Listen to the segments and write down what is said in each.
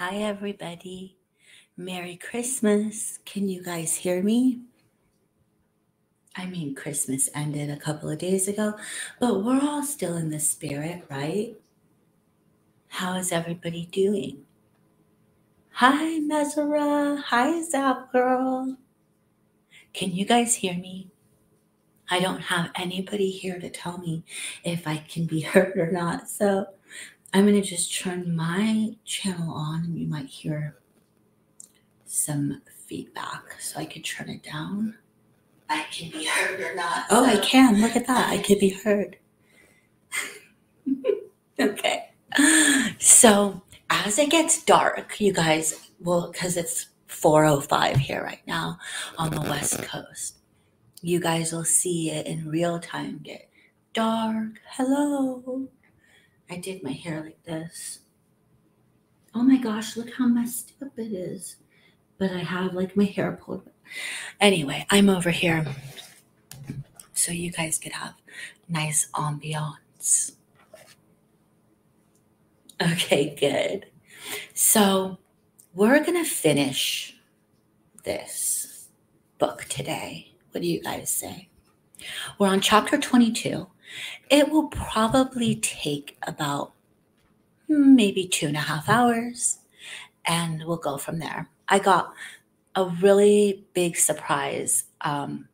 Hi, everybody. Merry Christmas. Can you guys hear me? I mean, Christmas ended a couple of days ago, but we're all still in the spirit, right? How is everybody doing? Hi, Mesera. Hi, Zap Girl. Can you guys hear me? I don't have anybody here to tell me if I can be heard or not. So I'm going to just turn my channel on and you might hear some feedback. So I could turn it down. I can be heard or not. Oh, I can. Look at that. I could be heard. okay. So as it gets dark, you guys will, because it's 4.05 here right now on the West Coast, you guys will see it in real time get dark. Hello. I did my hair like this. Oh my gosh, look how messed up it is. But I have like my hair pulled. Anyway, I'm over here so you guys could have nice ambiance. Okay, good. So we're going to finish this book today. What do you guys say? We're on chapter 22 it will probably take about maybe two and a half hours, and we'll go from there. I got a really big surprise um,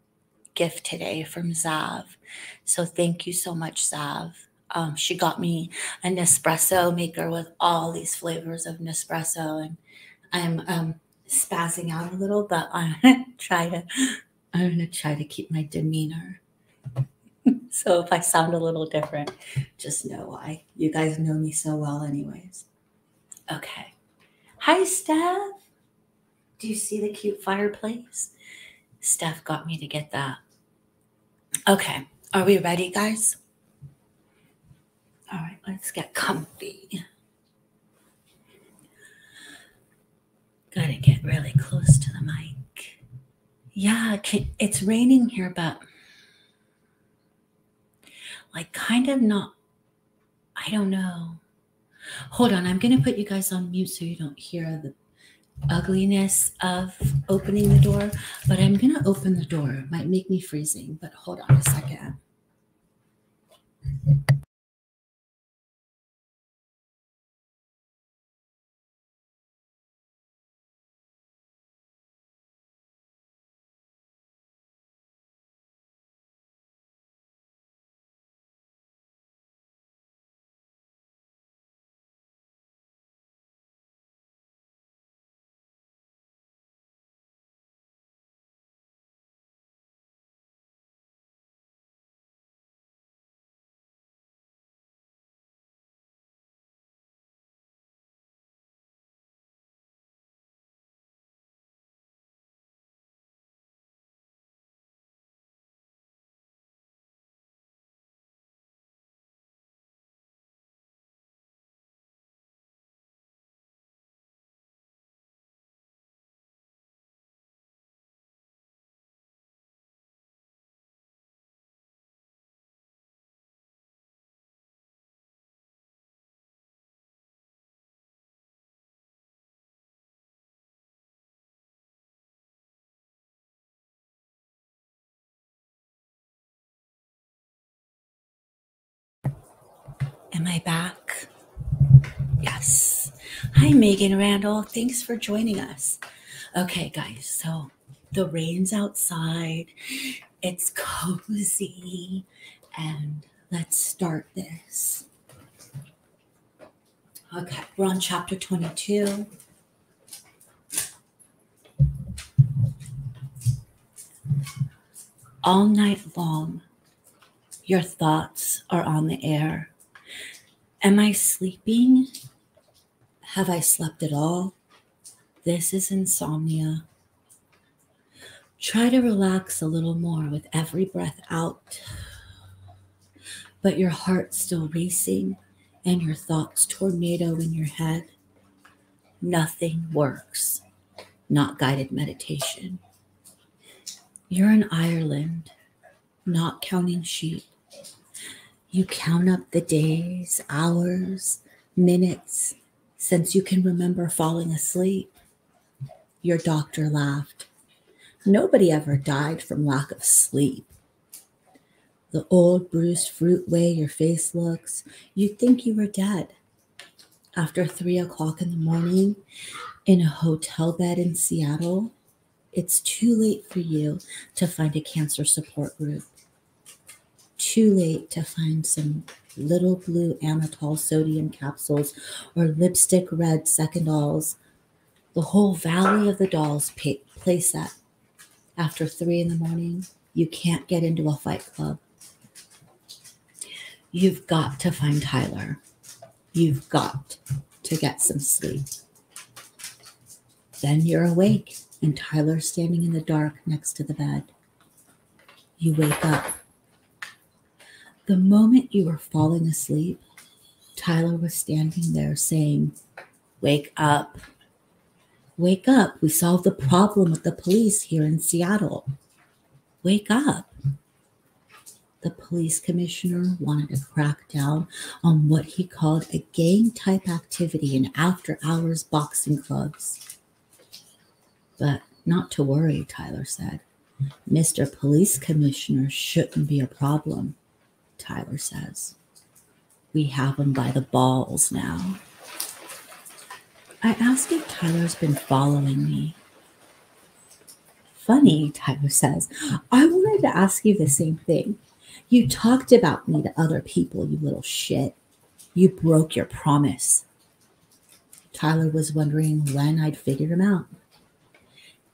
gift today from Zav. So thank you so much, Zav. Um, she got me a Nespresso maker with all these flavors of Nespresso, and I'm um, spazzing out a little, but I'm gonna try to I'm gonna try to keep my demeanor. so if I sound a little different, just know why. You guys know me so well, anyways. Okay. Hi, Steph. Do you see the cute fireplace? Steph got me to get that. Okay. Are we ready, guys? All right, let's get comfy. Gotta get really close to the mic. Yeah, it's raining here, but like kind of not I don't know. Hold on, I'm going to put you guys on mute so you don't hear the ugliness of opening the door, but I'm going to open the door. It might make me freezing, but hold on a second. Am I back? Yes. Hi, Megan Randall. Thanks for joining us. Okay, guys, so the rain's outside, it's cozy, and let's start this. Okay, we're on chapter 22. All night long, your thoughts are on the air Am I sleeping? Have I slept at all? This is insomnia. Try to relax a little more with every breath out, but your heart's still racing and your thoughts tornado in your head. Nothing works, not guided meditation. You're in Ireland, not counting sheep. You count up the days, hours, minutes, since you can remember falling asleep. Your doctor laughed. Nobody ever died from lack of sleep. The old bruised fruit way your face looks, you'd think you were dead. After three o'clock in the morning, in a hotel bed in Seattle, it's too late for you to find a cancer support group. Too late to find some little blue Amytal sodium capsules or lipstick red Seconals. The whole valley of the dolls pay, playset after three in the morning, you can't get into a fight club. You've got to find Tyler. You've got to get some sleep. Then you're awake and Tyler's standing in the dark next to the bed. You wake up. The moment you were falling asleep, Tyler was standing there saying, Wake up. Wake up. We solved the problem with the police here in Seattle. Wake up. The police commissioner wanted to crack down on what he called a gang type activity in after hours boxing clubs. But not to worry, Tyler said. Mr. Police Commissioner shouldn't be a problem, Tyler says. We have him by the balls now. I ask if Tyler's been following me. Funny, Tyler says. I wanted to ask you the same thing. You talked about me to other people, you little shit. You broke your promise. Tyler was wondering when I'd figure him out.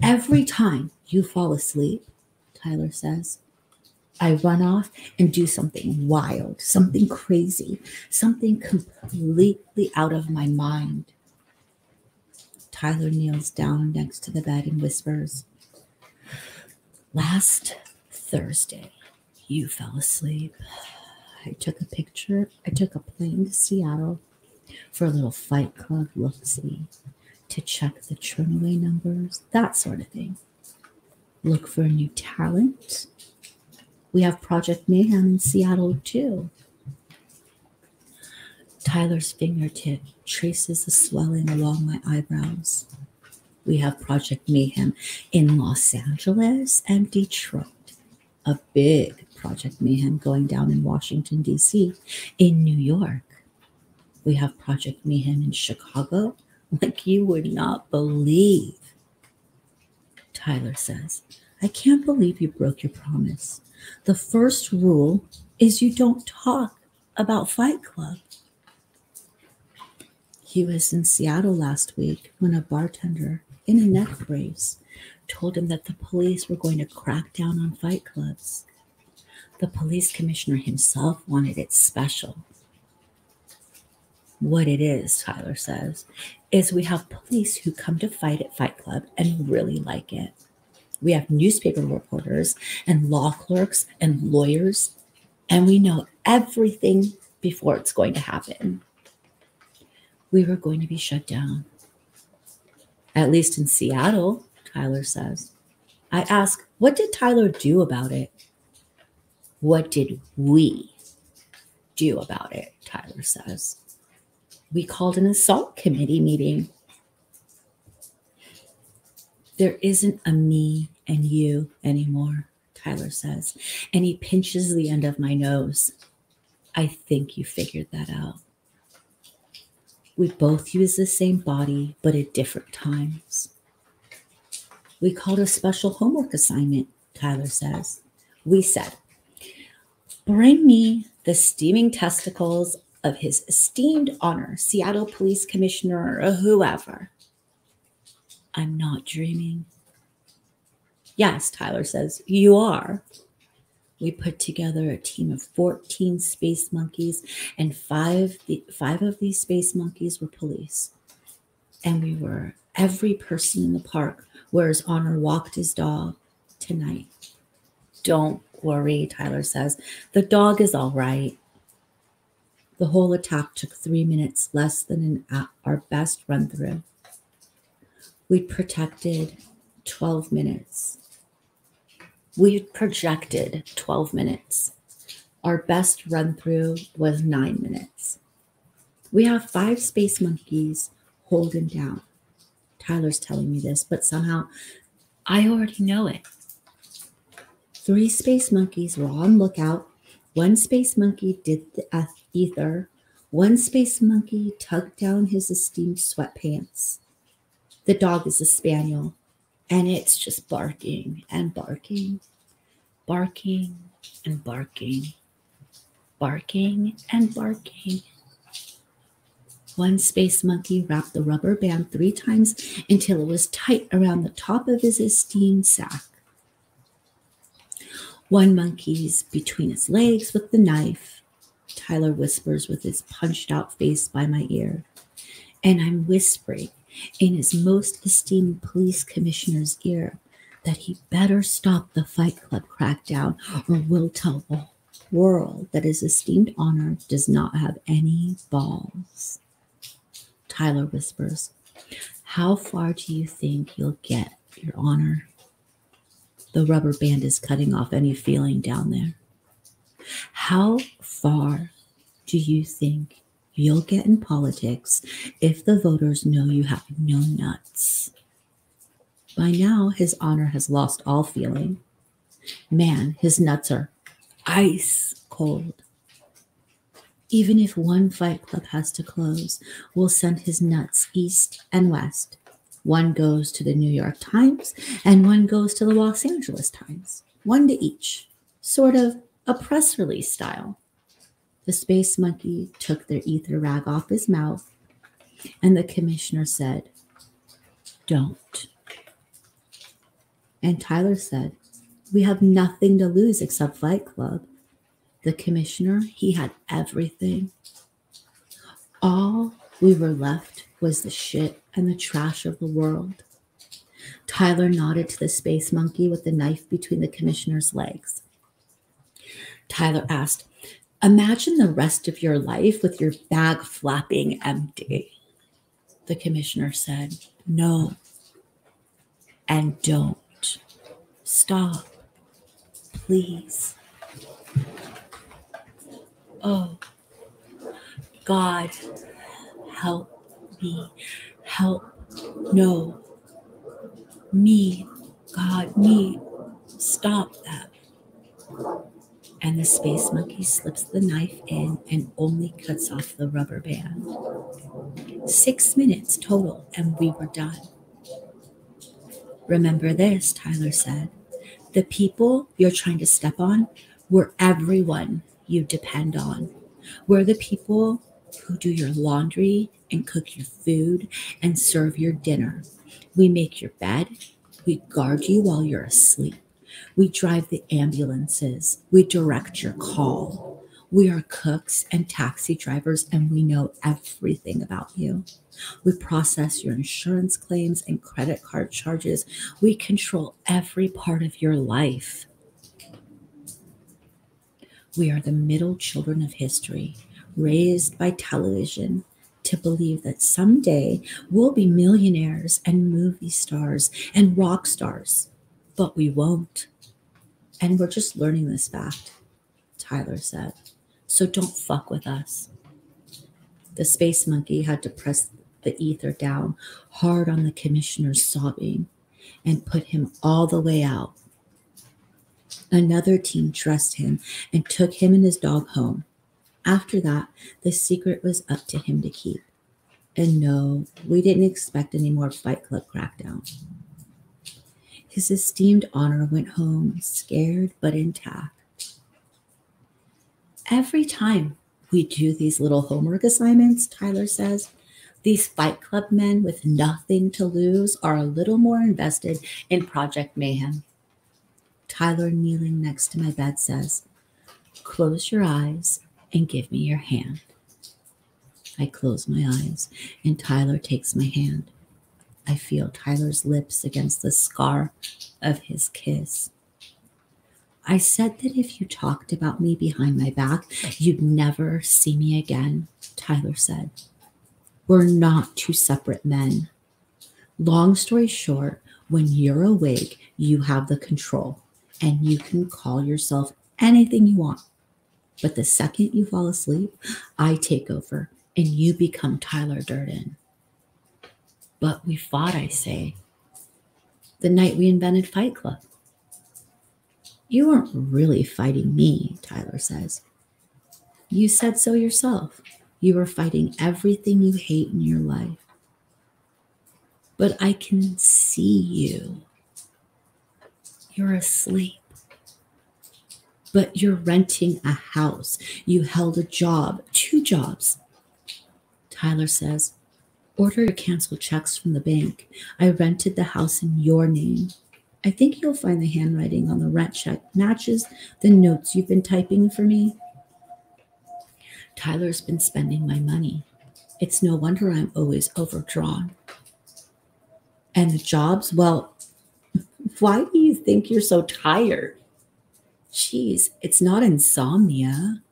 Every time you fall asleep, Tyler says, I run off and do something wild, something crazy, something completely out of my mind. Tyler kneels down next to the bed and whispers, Last Thursday, you fell asleep. I took a picture. I took a plane to Seattle for a little fight club look see to check the turnaway numbers, that sort of thing. Look for a new talent. We have Project Mayhem in Seattle too. Tyler's fingertip traces the swelling along my eyebrows. We have Project Mayhem in Los Angeles and Detroit. A big Project Mayhem going down in Washington, D.C., in New York. We have Project Mayhem in Chicago, like you would not believe. Tyler says, I can't believe you broke your promise. The first rule is you don't talk about Fight Club. He was in Seattle last week when a bartender in a neck brace told him that the police were going to crack down on fight clubs. The police commissioner himself wanted it special. What it is, Tyler says, is we have police who come to fight at Fight Club and really like it. We have newspaper reporters and law clerks and lawyers, and we know everything before it's going to happen we were going to be shut down. At least in Seattle, Tyler says. I ask, what did Tyler do about it? What did we do about it? Tyler says. We called an assault committee meeting. There isn't a me and you anymore, Tyler says, and he pinches the end of my nose. I think you figured that out. We both use the same body, but at different times. We called a special homework assignment, Tyler says. We said, Bring me the steaming testicles of his esteemed honor, Seattle Police Commissioner or whoever. I'm not dreaming. Yes, Tyler says, you are we put together a team of 14 space monkeys, and five, the, five of these space monkeys were police. And we were every person in the park where his honor walked his dog tonight. Don't worry, Tyler says. The dog is all right. The whole attack took three minutes, less than an, uh, our best run through. We protected 12 minutes we projected 12 minutes. Our best run through was nine minutes. We have five space monkeys holding down. Tyler's telling me this, but somehow I already know it. Three space monkeys were on lookout. One space monkey did the uh, ether. One space monkey tugged down his esteemed sweatpants. The dog is a spaniel, and it's just barking and barking, barking and barking, barking and barking. One space monkey wrapped the rubber band three times until it was tight around the top of his esteemed sack. One monkey's between his legs with the knife. Tyler whispers with his punched out face by my ear. And I'm whispering in his most esteemed police commissioner's ear that he better stop the Fight Club crackdown or we'll tell the world that his esteemed honor does not have any balls. Tyler whispers, How far do you think you'll get, Your Honor? the rubber band is cutting off any feeling down there. How far do you think you'll get in politics if the voters know you have no nuts? By now, his honor has lost all feeling. Man, his nuts are ice cold. Even if one fight club has to close, we'll send his nuts east and west one goes to the New York Times and one goes to the Los Angeles Times, one to each, sort of a press release style. The space monkey took their ether rag off his mouth, and the commissioner said, Don't. And Tyler said, We have nothing to lose except Fight Club. The commissioner, he had everything. All we were left was the shit and the trash of the world. Tyler nodded to the space monkey with the knife between the commissioner's legs. Tyler asked, Imagine the rest of your life with your bag flapping empty. The commissioner said, No, and don't. Stop, please. Oh, God, help me help. No. Me. God, me. Stop that. And the space monkey slips the knife in and only cuts off the rubber band. Six minutes total, and we were done. Remember this, Tyler said. The people you're trying to step on were everyone you depend on. We're the people who do your laundry and cook your food and serve your dinner. We make your bed. We guard you while you're asleep. We drive the ambulances. We direct your call. We are cooks and taxi drivers, and we know everything about you. We process your insurance claims and credit card charges. We control every part of your life. We are the middle children of history, raised by television, to believe that someday we'll be millionaires and movie stars and rock stars, but we won't. And we're just learning this fact, Tyler said. So don't fuck with us. The space monkey had to press the ether down hard on the commissioner's sobbing and put him all the way out. Another team dressed him and took him and his dog home. After that, the secret was up to him to keep. And no, we didn't expect any more Fight Club crackdown. His esteemed honor went home scared but intact. Every time we do these little homework assignments, Tyler says, these Fight Club men with nothing to lose are a little more invested in Project Mayhem. Tyler, kneeling next to my bed, says, Close your eyes and give me your hand. I close my eyes and Tyler takes my hand. I feel Tyler's lips against the scar of his kiss. I said that if you talked about me behind my back, you'd never see me again, Tyler said. We're not two separate men. Long story short, when you're awake, you have the control and you can call yourself anything you want. But the second you fall asleep, I take over and you become Tyler Durden. But we fought, I say, the night we invented Fight Club. You weren't really fighting me, Tyler says. You said so yourself. You were fighting everything you hate in your life. But I can see you. You're asleep. But you're renting a house. You held a job, two jobs. Tyler says, Order to cancel checks from the bank. I rented the house in your name. I think you'll find the handwriting on the rent check matches the notes you've been typing for me. Tyler's been spending my money. It's no wonder I'm always overdrawn. And the jobs, well, why do you think you're so tired? Geez, it's not insomnia.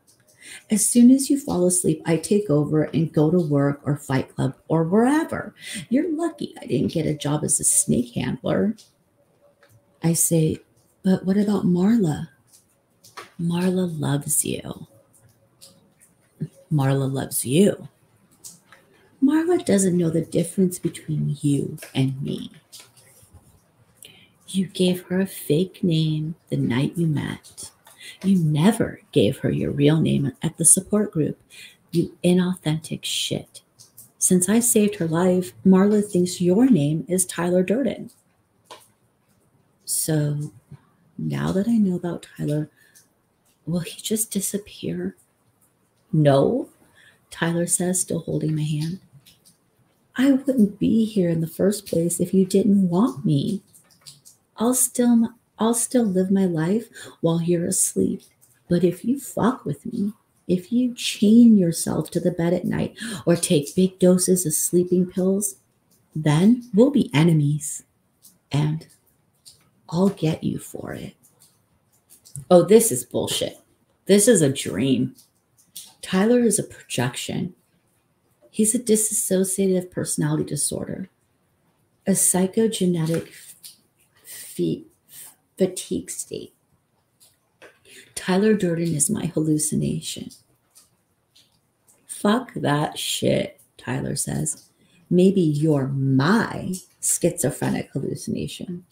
As soon as you fall asleep, I take over and go to work or fight club or wherever. You're lucky I didn't get a job as a snake handler. I say, but what about Marla? Marla loves you. Marla loves you. Marla doesn't know the difference between you and me. You gave her a fake name the night you met. You never gave her your real name at the support group. You inauthentic shit. Since I saved her life, Marla thinks your name is Tyler Durden. So now that I know about Tyler, will he just disappear? No, Tyler says, still holding my hand. I wouldn't be here in the first place if you didn't want me. I'll still I'll still live my life while you're asleep. But if you fuck with me, if you chain yourself to the bed at night or take big doses of sleeping pills, then we'll be enemies. And I'll get you for it. Oh, this is bullshit. This is a dream. Tyler is a projection. He's a dissociative personality disorder, a psychogenetic fatigue state. Tyler Durden is my hallucination. Fuck that shit, Tyler says. Maybe you're my schizophrenic hallucination.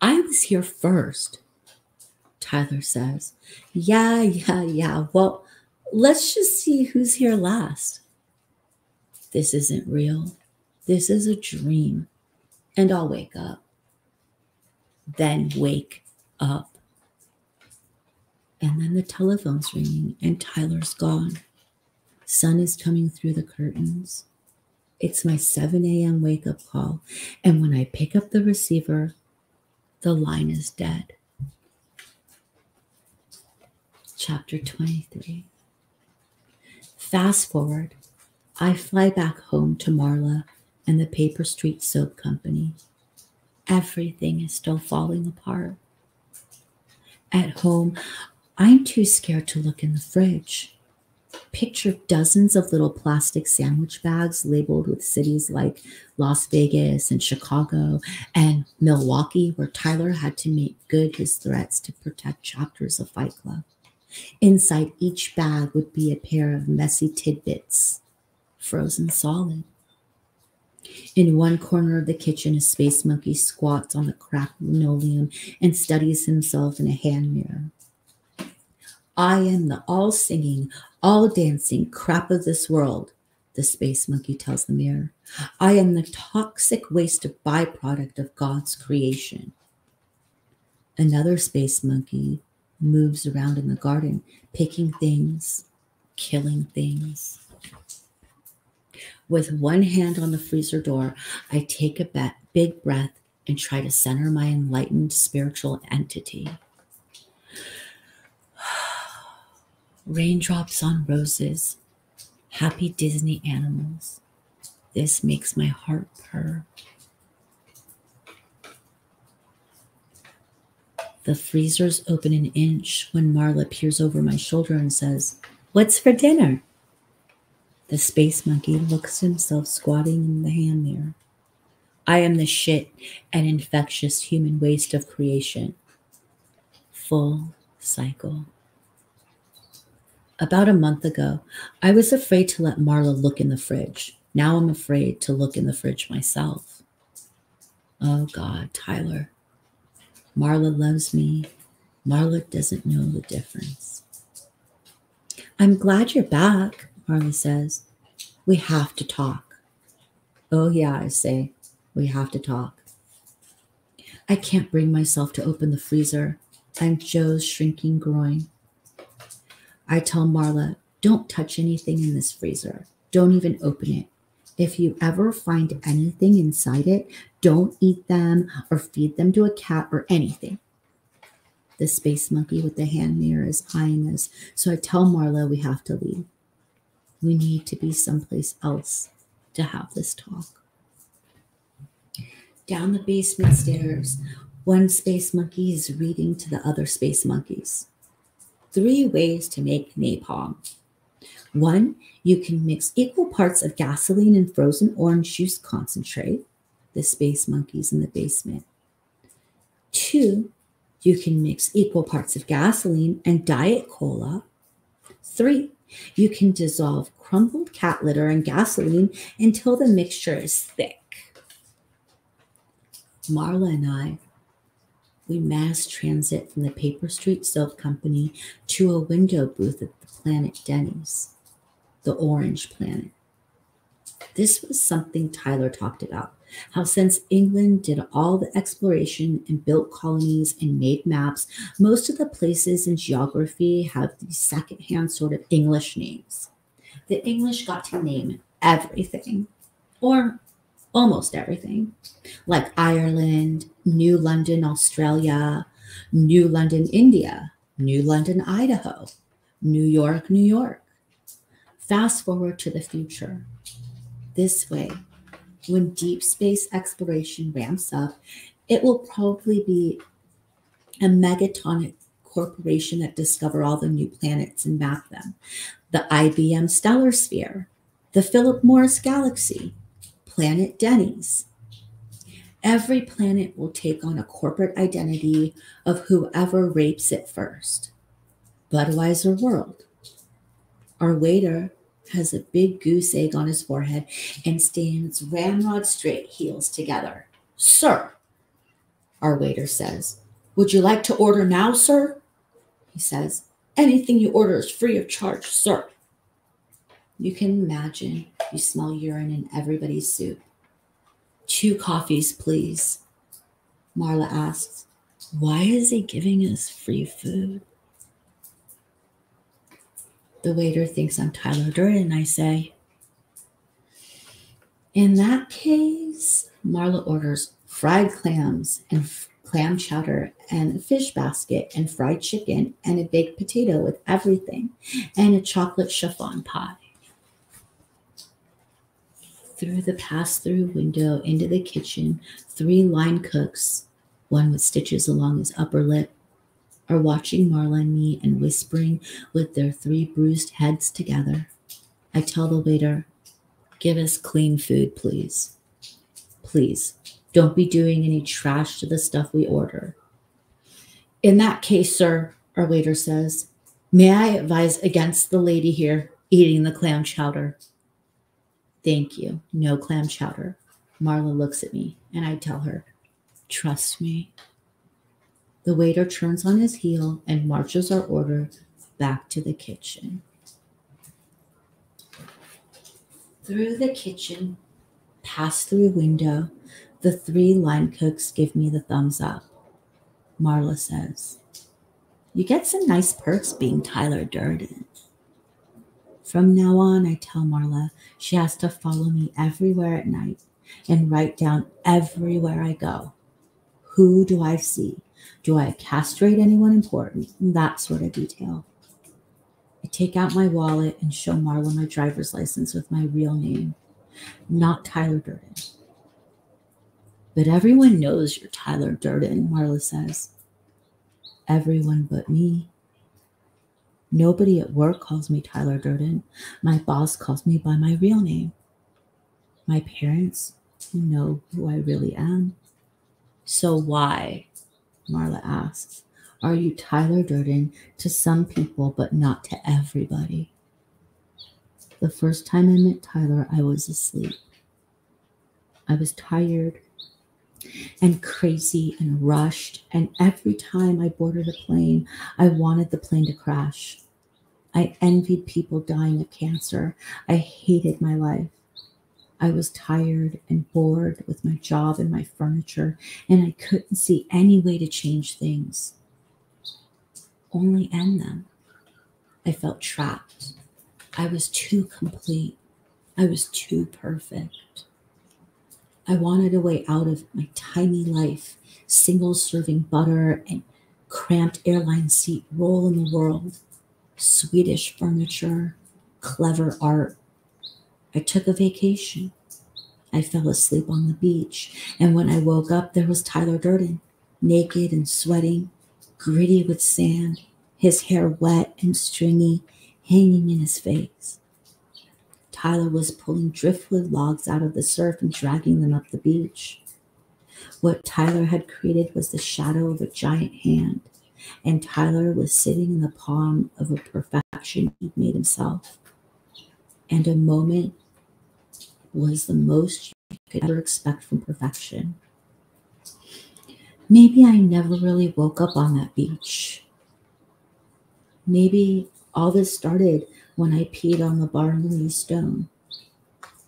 I was here first, Tyler says. Yeah, yeah, yeah. Well, let's just see who's here last. This isn't real. This is a dream. And I'll wake up. Then wake up. And then the telephone's ringing and Tyler's gone. Sun is coming through the curtains. It's my 7 a.m. wake up call. And when I pick up the receiver, the line is dead. Chapter 23. Fast forward, I fly back home to Marla and the Paper Street Soap Company. Everything is still falling apart. At home, I'm too scared to look in the fridge. Picture dozens of little plastic sandwich bags labeled with cities like Las Vegas and Chicago and Milwaukee, where Tyler had to make good his threats to protect chapters of Fight Club. Inside each bag would be a pair of messy tidbits, frozen solid. In one corner of the kitchen, a space monkey squats on the cracked linoleum and studies himself in a hand mirror. I am the all singing, all dancing crap of this world, the space monkey tells the mirror. I am the toxic waste byproduct of God's creation. Another space monkey moves around in the garden, picking things, killing things. With one hand on the freezer door, I take a big breath and try to center my enlightened spiritual entity. Raindrops on roses, happy Disney animals. This makes my heart purr. The freezers open an inch when Marla peers over my shoulder and says, What's for dinner? The space monkey looks himself squatting in the hand mirror. I am the shit and infectious human waste of creation. Full cycle. About a month ago, I was afraid to let Marla look in the fridge. Now I'm afraid to look in the fridge myself. Oh God, Tyler. Marla loves me. Marla doesn't know the difference. I'm glad you're back, Marla says. We have to talk. Oh, yeah, I say. We have to talk. I can't bring myself to open the freezer. I'm Joe's shrinking groin. I tell Marla, don't touch anything in this freezer. Don't even open it. If you ever find anything inside it, don't eat them or feed them to a cat or anything. The space monkey with the hand mirror is eyeing us, so I tell Marla we have to leave. We need to be someplace else to have this talk. Down the basement stairs, one space monkey is reading to the other space monkeys. Three ways to make napalm. One, you can mix equal parts of gasoline and frozen orange juice concentrate, the space monkeys in the basement. Two, you can mix equal parts of gasoline and diet cola. Three, you can dissolve crumbled cat litter and gasoline until the mixture is thick. Marla and I, we mass transit from the Paper Street Soap Company to a window booth at the Planet Denny's, the Orange Planet. This was something Tyler talked about how since England did all the exploration and built colonies and made maps, most of the places in geography have these secondhand sort of English names. The English got to name everything, or almost everything, like Ireland, New London, Australia, New London, India, New London, Idaho, New York, New York. Fast forward to the future. This way, when deep space exploration ramps up, it will probably be a megatonic corporation that discover all the new planets and map them. The IBM stellar sphere, the Philip Morris galaxy, Planet Denny's. Every planet will take on a corporate identity of whoever rapes it first. Budweiser World. Our waiter has a big goose egg on his forehead and stands ramrod straight, heels together. Sir, our waiter says, Would you like to order now, sir? He says, Anything you order is free of charge, sir. You can imagine you smell urine in everybody's soup. Two coffees, please. Marla asks, Why is he giving us free food? The waiter thinks I'm Tyler Durden, I say. In that case, Marla orders fried clams and f- clam chowder and a fish basket and fried chicken and a baked potato with everything and a chocolate chiffon pie. Through the pass through window into the kitchen, three line cooks, one with stitches along his upper lip, are watching Marla and me and whispering with their three bruised heads together. I tell the waiter, give us clean food, please. Please, don't be doing any trash to the stuff we order. In that case, sir, our waiter says, may I advise against the lady here eating the clam chowder? Thank you. No clam chowder. Marla looks at me and I tell her, trust me. The waiter turns on his heel and marches our order back to the kitchen. Through the kitchen, past through window, the three line cooks give me the thumbs up. Marla says, You get some nice perks being Tyler Durden. From now on, I tell Marla she has to follow me everywhere at night and write down everywhere I go. Who do I see? Do I castrate anyone important? That sort of detail. I take out my wallet and show Marla my driver's license with my real name, not Tyler Durden. But everyone knows you're Tyler Durden, Marla says. Everyone but me. Nobody at work calls me Tyler Durden. My boss calls me by my real name. My parents know who I really am. So why Marla asks. Are you Tyler Durden to some people, but not to everybody? The first time I met Tyler, I was asleep. I was tired and crazy and rushed. And every time I boarded a plane, I wanted the plane to crash. I envied people dying of cancer. I hated my life. I was tired and bored with my job and my furniture, and I couldn't see any way to change things, only end them. I felt trapped. I was too complete. I was too perfect. I wanted a way out of my tiny life, single serving butter and cramped airline seat role in the world, Swedish furniture, clever art, I took a vacation. I fell asleep on the beach, and when I woke up, there was Tyler Durden, naked and sweating, gritty with sand, his hair wet and stringy, hanging in his face. Tyler was pulling driftwood logs out of the surf and dragging them up the beach. What Tyler had created was the shadow of a giant hand, and Tyler was sitting in the palm of a perfection he'd made himself. And a moment was the most you could ever expect from perfection. Maybe I never really woke up on that beach. Maybe all this started when I peed on the Blarney stone.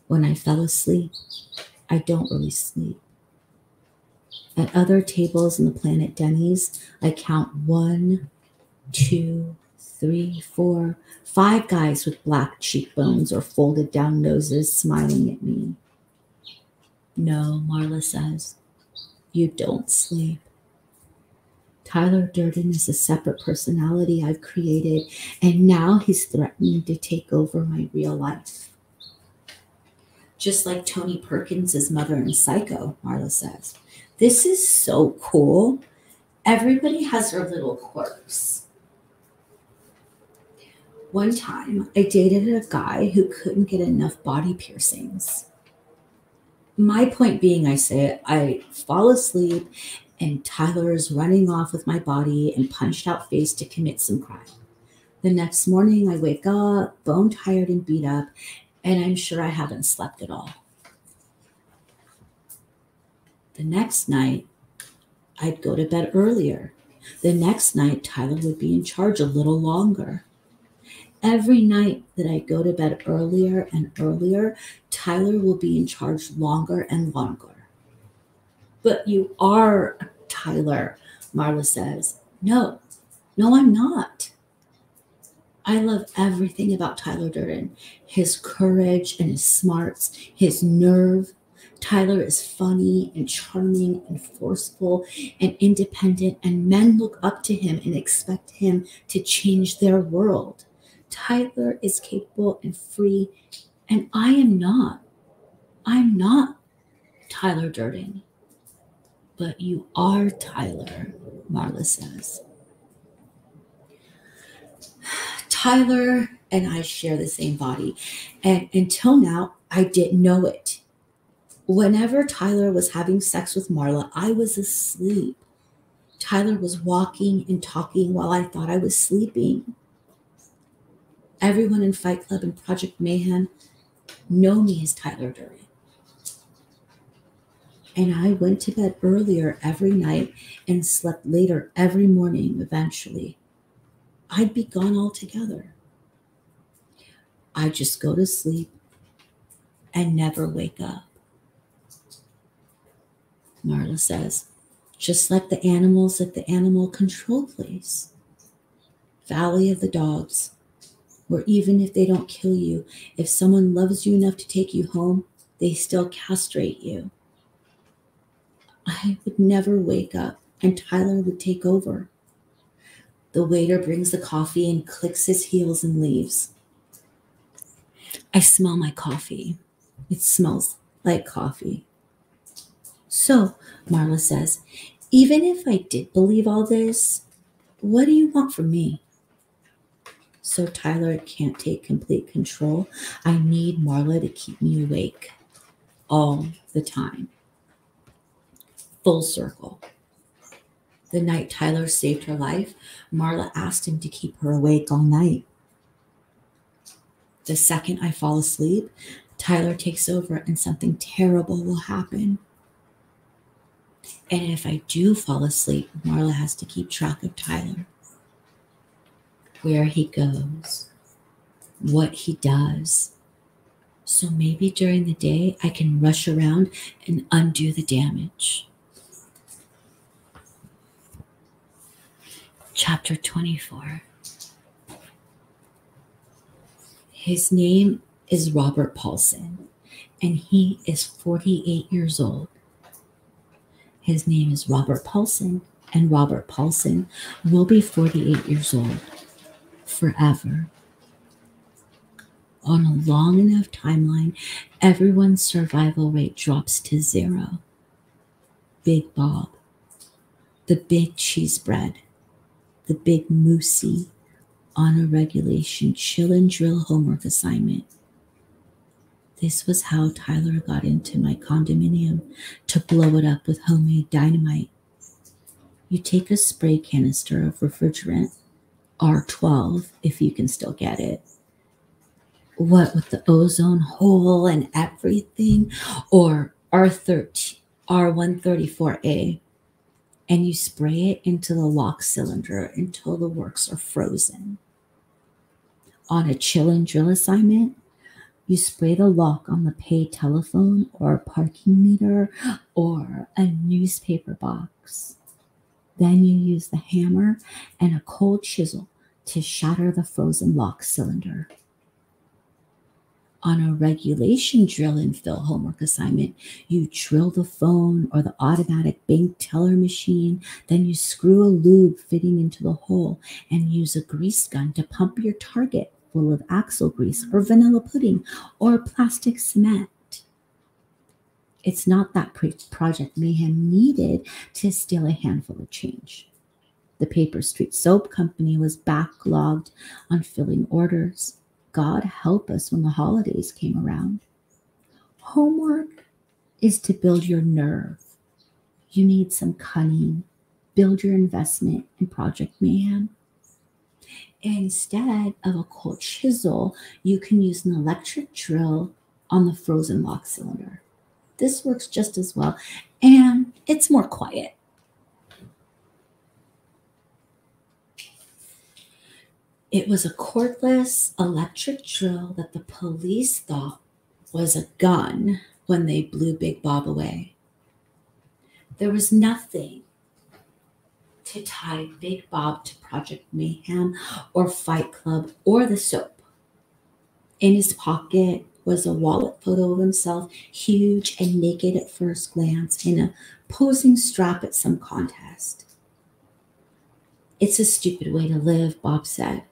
When I fell asleep, I don't really sleep. At other tables in the Planet Denny's, I count one, two, three, four, five guys with black cheekbones or folded down noses smiling at me. No, Marla says, you don't sleep. Tyler Durden is a separate personality I've created, and now he's threatening to take over my real life. Just like Tony Perkins' mother in Psycho, Marla says. This is so cool. Everybody has their little quirks. One time, I dated a guy who couldn't get enough body piercings. My point being, I say, I fall asleep and Tyler is running off with my body and punched out face to commit some crime. The next morning, I wake up, bone tired and beat up, and I'm sure I haven't slept at all. The next night, I'd go to bed earlier. The next night, Tyler would be in charge a little longer. Every night that I go to bed earlier and earlier, Tyler will be in charge longer and longer. But you are Tyler, Marla says. No, no, I'm not. I love everything about Tyler Durden his courage and his smarts, his nerve. Tyler is funny and charming and forceful and independent, and men look up to him and expect him to change their world. Tyler is capable and free, and I am not. I'm not Tyler Durden. But you are Tyler, Marla says. Tyler and I share the same body, and until now, I didn't know it. Whenever Tyler was having sex with Marla, I was asleep. Tyler was walking and talking while I thought I was sleeping. Everyone in Fight Club and Project Mayhem know me as Tyler Durden. And I went to bed earlier every night and slept later every morning eventually. I'd be gone altogether. I'd just go to sleep and never wake up. Marla says, just like the animals at the animal control place. Valley of the Dogs or even if they don't kill you, if someone loves you enough to take you home, they still castrate you. I would never wake up and Tyler would take over. The waiter brings the coffee and clicks his heels and leaves. I smell my coffee. It smells like coffee. So, Marla says, even if I did believe all this, what do you want from me? So Tyler can't take complete control. I need Marla to keep me awake all the time. Full circle. The night Tyler saved her life, Marla asked him to keep her awake all night. The second I fall asleep, Tyler takes over and something terrible will happen. And if I do fall asleep, Marla has to keep track of Tyler, where he goes, what he does. So maybe during the day, I can rush around and undo the damage. Chapter 24 His name is Robert Paulson, and he is 48 years old. His name is Robert Paulson, and Robert Paulson will be 48 years old forever. On a long enough timeline, everyone's survival rate drops to zero. Big Bob, the big cheese bread, the big moosey, on a regulation, chill and drill homework assignment. This was how Tyler got into my condominium to blow it up with homemade dynamite. You take a spray canister of refrigerant, R12, if you can still get it. What with the ozone hole and everything, or R13, R134A, and you spray it into the lock cylinder until the works are frozen. On a chill and drill assignment, you spray the lock on the pay telephone or parking meter or a newspaper box. Then you use the hammer and a cold chisel to shatter the frozen lock cylinder. On a regulation drill and fill homework assignment, you drill the phone or the automatic bank teller machine, then you screw a lube fitting into the hole and use a grease gun to pump your target full of axle grease or vanilla pudding or plastic cement. It's not that Project Mayhem needed to steal a handful of change. The Paper Street Soap Company was backlogged on filling orders. God help us when the holidays came around. Homework is to build your nerve. You need some cunning. Build your investment in Project Mayhem. Instead of a cold chisel, you can use an electric drill on the frozen lock cylinder. This works just as well, and it's more quiet. It was a cordless electric drill that the police thought was a gun when they blew Big Bob away. There was nothing to tie Big Bob to Project Mayhem or Fight Club or the soap. In his pocket was a wallet photo of himself, huge and naked at first glance, in a posing strap at some contest. It's a stupid way to live, Bob said.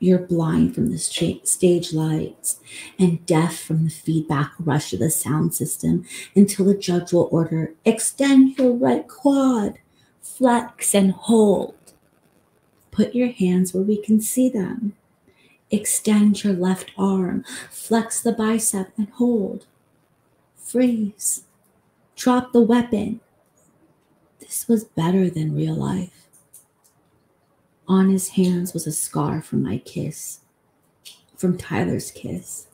You're blind from the stage lights and deaf from the feedback rush of the sound system until the judge will order, extend your right quad flex and hold. Put your hands where we can see them. Extend your left arm, flex the bicep and hold. Freeze. Drop the weapon. This was better than real life. On his hands was a scar from my kiss, from Tyler's kiss.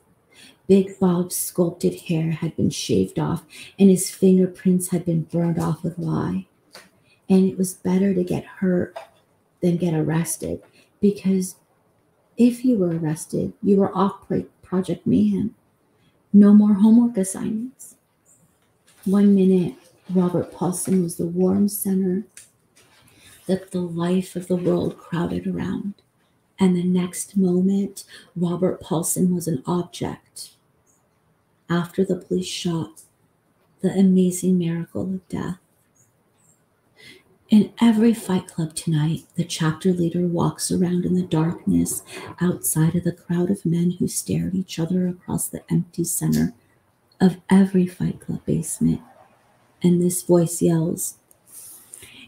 Big Bob's sculpted hair had been shaved off, and his fingerprints had been burned off with lye. And it was better to get hurt than get arrested because if you were arrested, you were off Project Mayhem. No more homework assignments. One minute, Robert Paulson was the warm center that the life of the world crowded around. And the next moment, Robert Paulson was an object. After the police shot, the amazing miracle of death. In every fight club tonight, the chapter leader walks around in the darkness outside of the crowd of men who stare at each other across the empty center of every fight club basement. And this voice yells,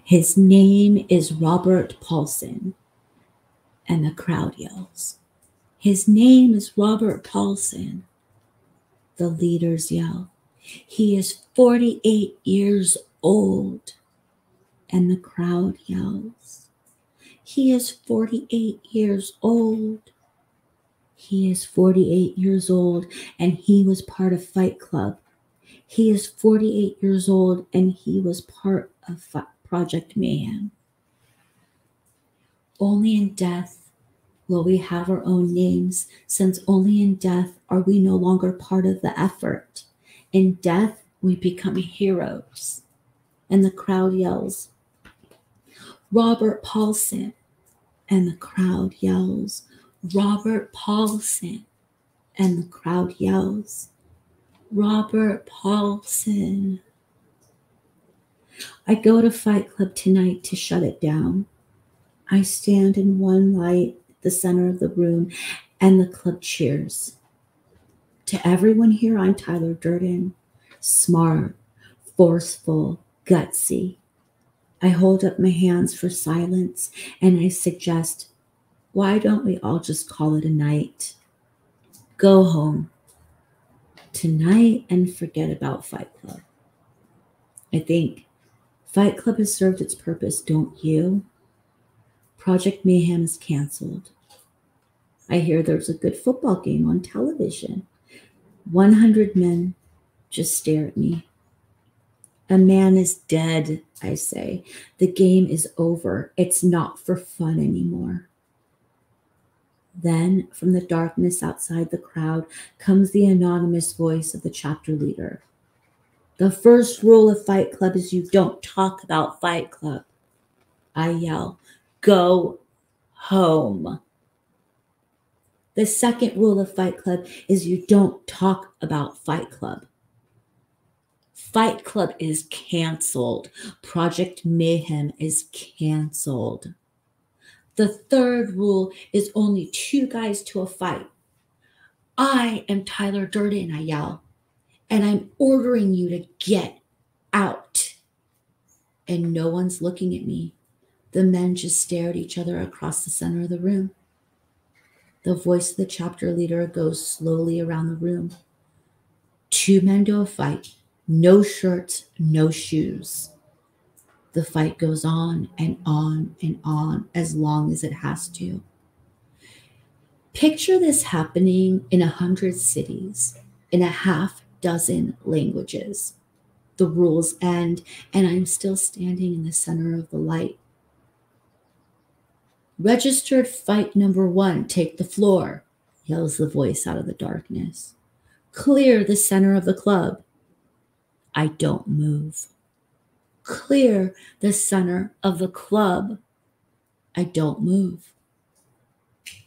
His name is Robert Paulson. And the crowd yells, His name is Robert Paulson. The leaders yell, He is 48 years old. And the crowd yells. He is 48 years old. He is 48 years old and he was part of Fight Club. He is 48 years old and he was part of Project Mayhem. Only in death will we have our own names, since only in death are we no longer part of the effort. In death, we become heroes. And the crowd yells, Robert Paulson. And the crowd yells, Robert Paulson. And the crowd yells, Robert Paulson. I go to Fight Club tonight to shut it down. I stand in one light, the center of the room, and the club cheers. To everyone here, I'm Tyler Durden. Smart, forceful, gutsy. I hold up my hands for silence and I suggest, why don't we all just call it a night? Go home tonight and forget about Fight Club. I think Fight Club has served its purpose, don't you? Project Mayhem is canceled. I hear there's a good football game on television. 100 men just stare at me. A man is dead, I say. The game is over. It's not for fun anymore. Then, from the darkness outside the crowd, comes the anonymous voice of the chapter leader. The first rule of Fight Club is you don't talk about Fight Club. I yell, Go home. The second rule of Fight Club is you don't talk about Fight Club. Fight Club is canceled. Project Mayhem is canceled. The third rule is only two guys to a fight. I am Tyler Durden, I yell, and I'm ordering you to get out. And no one's looking at me. The men just stare at each other across the center of the room. The voice of the chapter leader goes slowly around the room. Two men do a fight, no shirts, no shoes the fight goes on and on and on as long as it has to. Picture this happening in a hundred cities in a half dozen languages. The rules end, and I'm still standing in the center of the light. Registered fight number one, take the floor, yells the voice out of the darkness. Clear the center of the club. I don't move clear the center of the club. I don't move.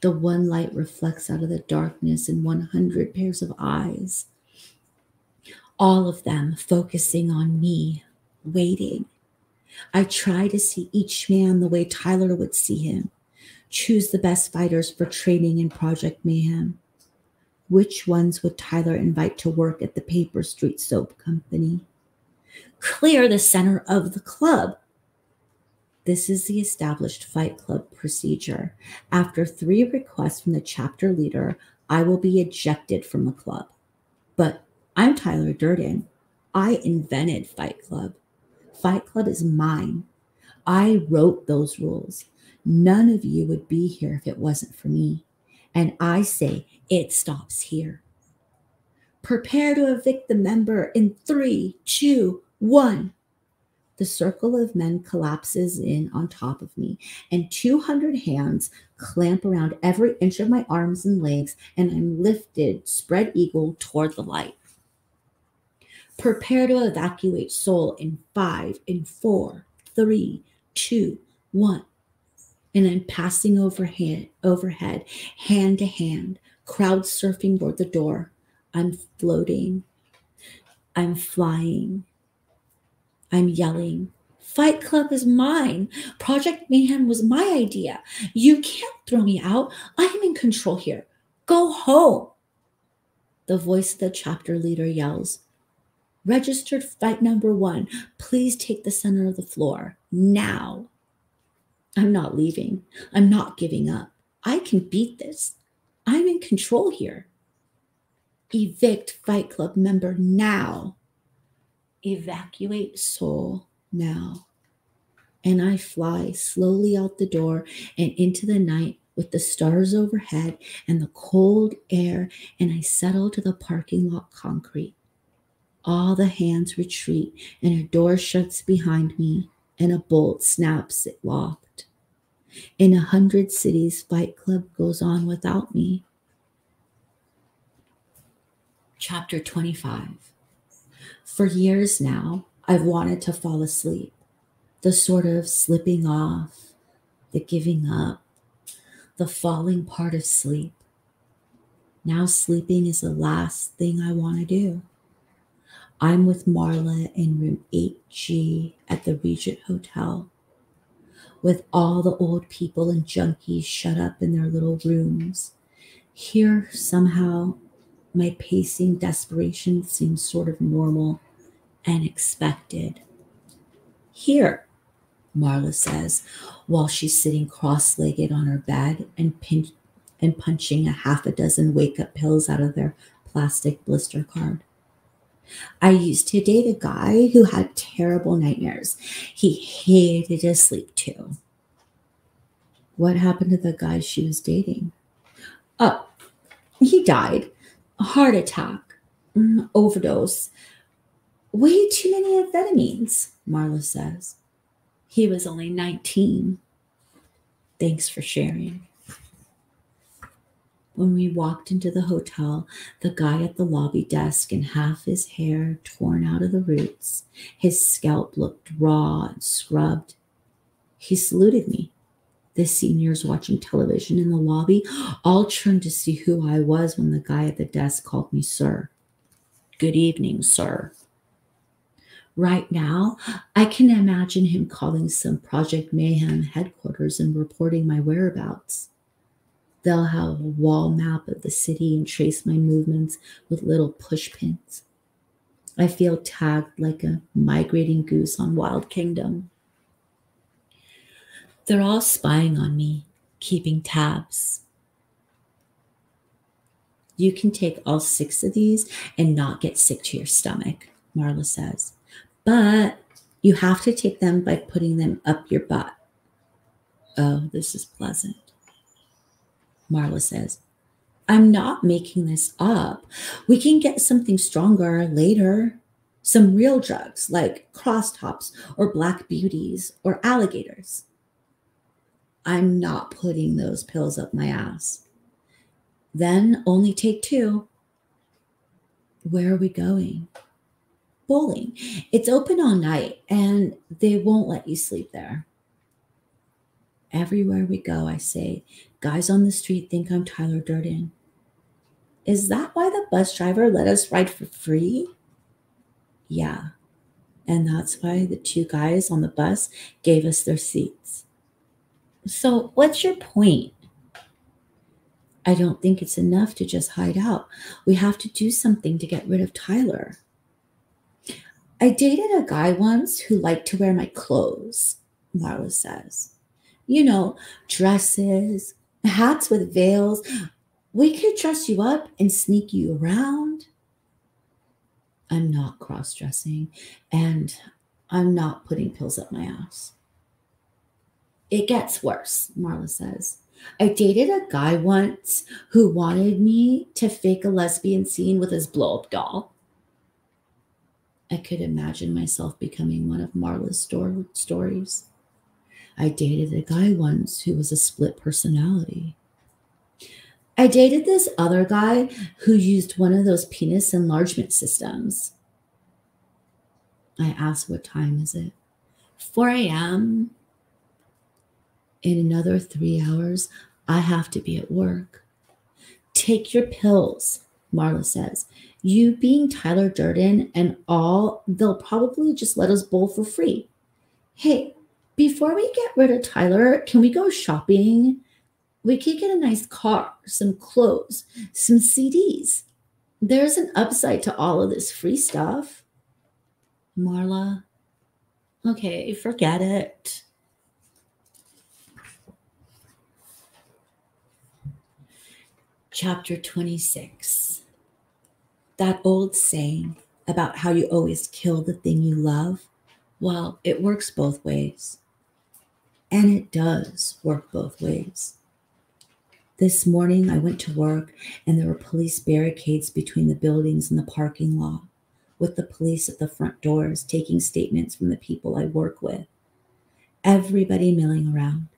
The one light reflects out of the darkness in 100 pairs of eyes, all of them focusing on me, waiting. I try to see each man the way Tyler would see him, choose the best fighters for training in Project Mayhem. Which ones would Tyler invite to work at the Paper Street Soap Company? clear the center of the club. This is the established Fight Club procedure. After three requests from the chapter leader, I will be ejected from the club. But I'm Tyler Durden. I invented Fight Club. Fight Club is mine. I wrote those rules. None of you would be here if it wasn't for me. And I say it stops here. Prepare to evict the member in three, two, one, the circle of men collapses in on top of me, and 200 hands clamp around every inch of my arms and legs, and I'm lifted, spread eagle, toward the light. Prepare to evacuate soul in five, in four, three, two, one. And I'm passing overhead, overhead, hand to hand, crowd surfing toward the door. I'm floating. I'm flying. I'm yelling. Fight Club is mine. Project Mayhem was my idea. You can't throw me out. I am in control here. Go home. The voice of the chapter leader yells, Registered fight number one. Please take the center of the floor now. I'm not leaving. I'm not giving up. I can beat this. I'm in control here. Evict Fight Club member now. Evacuate soul now. and I fly slowly out the door and into the night with the stars overhead and the cold air, and I settle to the parking lot concrete. All the hands retreat, and a door shuts behind me, and a bolt snaps it locked. In a hundred cities, Fight Club goes on without me. Chapter 25 For years now, I've wanted to fall asleep. The sort of slipping off, the giving up, the falling part of sleep. Now, sleeping is the last thing I want to do. I'm with Marla in room 8G at the Regent Hotel, with all the old people and junkies shut up in their little rooms. Here, somehow, my pacing desperation seems sort of normal and expected. Here, Marla says, while she's sitting cross legged on her bed and, pin- and punching a half a dozen wake up pills out of their plastic blister card. I used to date a guy who had terrible nightmares. He hated to sleep too. What happened to the guy she was dating? Oh, he died. Heart attack, mm, overdose. Way too many amphetamines, Marla says. He was only 19. Thanks for sharing. When we walked into the hotel, the guy at the lobby desk and half his hair torn out of the roots, his scalp looked raw and scrubbed. He saluted me. The seniors watching television in the lobby all turned to see who I was when the guy at the desk called me sir. Good evening, sir. Right now, I can imagine him calling some Project Mayhem headquarters and reporting my whereabouts. They'll have a wall map of the city and trace my movements with little push pins. I feel tagged like a migrating goose on Wild Kingdom. They're all spying on me, keeping tabs. You can take all six of these and not get sick to your stomach, Marla says. But you have to take them by putting them up your butt. Oh, this is pleasant. Marla says. I'm not making this up. We can get something stronger later. Some real drugs like crosstops or black beauties or alligators. I'm not putting those pills up my ass. Then only take two. Where are we going? Bowling. It's open all night and they won't let you sleep there. Everywhere we go, I say, guys on the street think I'm Tyler Durden. Is that why the bus driver let us ride for free? Yeah. And that's why the two guys on the bus gave us their seats. So, what's your point? I don't think it's enough to just hide out. We have to do something to get rid of Tyler. I dated a guy once who liked to wear my clothes, Marla says you know, dresses, hats with veils. We could dress you up and sneak you around. I'm not cross dressing and I'm not putting pills up my ass. It gets worse, Marla says. I dated a guy once who wanted me to fake a lesbian scene with his blow up doll. I could imagine myself becoming one of Marla's stories. I dated a guy once who was a split personality. I dated this other guy who used one of those penis enlargement systems. I asked, What time is it? 4 a.m. In another three hours, I have to be at work. Take your pills, Marla says. You being Tyler Durden and all, they'll probably just let us bowl for free. Hey, before we get rid of Tyler, can we go shopping? We could get a nice car, some clothes, some CDs. There's an upside to all of this free stuff. Marla, okay, forget it. Chapter 26 That old saying about how you always kill the thing you love, well, it works both ways. And it does work both ways. This morning, I went to work and there were police barricades between the buildings and the parking lot, with the police at the front doors taking statements from the people I work with. Everybody milling around.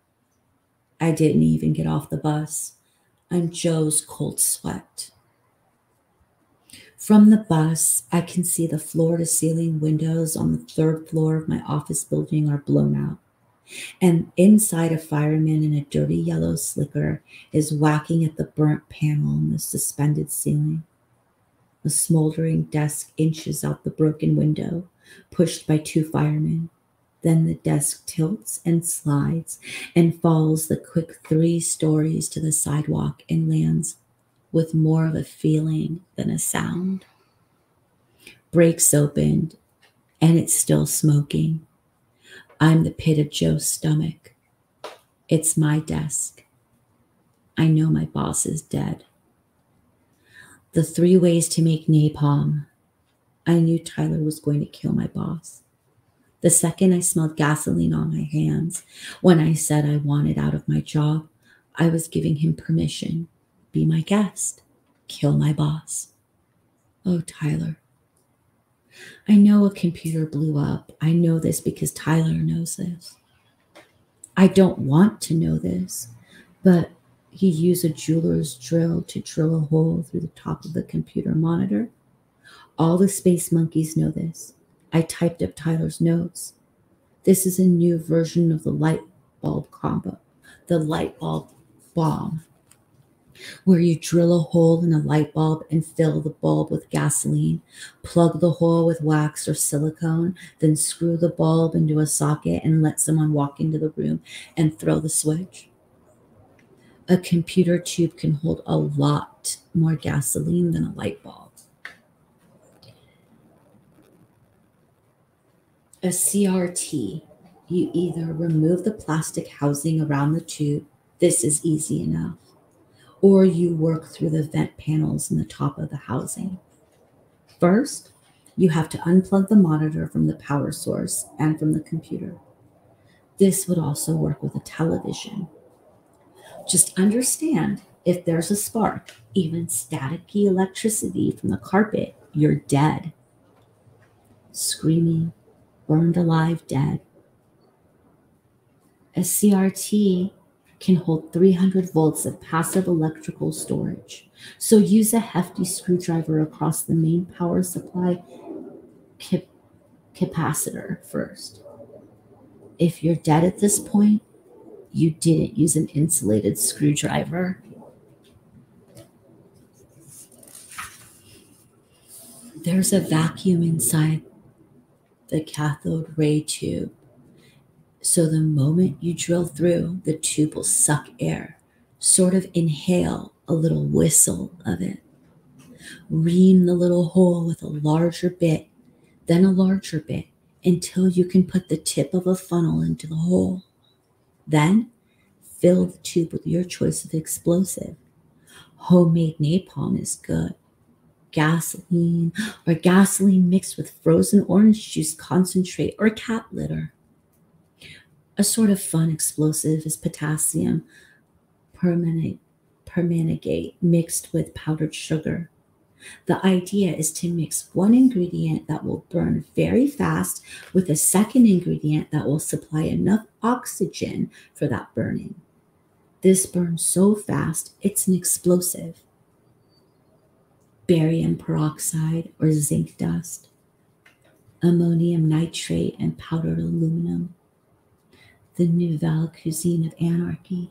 I didn't even get off the bus. I'm Joe's cold sweat. From the bus, I can see the floor to ceiling windows on the third floor of my office building are blown out. And inside, a fireman in a dirty yellow slicker is whacking at the burnt panel in the suspended ceiling. A smoldering desk inches out the broken window, pushed by two firemen. Then the desk tilts and slides and falls the quick three stories to the sidewalk and lands with more of a feeling than a sound. Breaks opened, and it's still smoking. I'm the pit of Joe's stomach. It's my desk. I know my boss is dead. The three ways to make napalm. I knew Tyler was going to kill my boss. The second I smelled gasoline on my hands, when I said I wanted out of my job, I was giving him permission be my guest. Kill my boss. Oh, Tyler. I know a computer blew up. I know this because Tyler knows this. I don't want to know this, but he used a jeweler's drill to drill a hole through the top of the computer monitor. All the space monkeys know this. I typed up Tyler's notes. This is a new version of the light bulb combo, the light bulb bomb where you drill a hole in a light bulb and fill the bulb with gasoline, plug the hole with wax or silicone, then screw the bulb into a socket and let someone walk into the room and throw the switch. A computer tube can hold a lot more gasoline than a light bulb. A CRT, you either remove the plastic housing around the tube, this is easy enough or you work through the vent panels in the top of the housing. First, you have to unplug the monitor from the power source and from the computer. This would also work with a television. Just understand if there's a spark, even staticky electricity from the carpet, you're dead. Screaming, burned alive, dead. A CRT can hold 300 volts of passive electrical storage. So use a hefty screwdriver across the main power supply cap- capacitor first. If you're dead at this point, you didn't use an insulated screwdriver. There's a vacuum inside the cathode ray tube so the moment you drill through, the tube will suck air, sort of inhale a little whistle of it. Ream the little hole with a larger bit, then a larger bit, until you can put the tip of a funnel into the hole. Then fill the tube with your choice of explosive. Homemade napalm is good. Gasoline or gasoline mixed with frozen orange juice concentrate or cat litter. A sort of fun explosive is potassium permanganate, mixed with powdered sugar. The idea is to mix one ingredient that will burn very fast with a second ingredient that will supply enough oxygen for that burning. This burns so fast, it's an explosive. Barium peroxide or zinc dust, ammonium nitrate, and powdered aluminum the nouvelle cuisine of anarchy.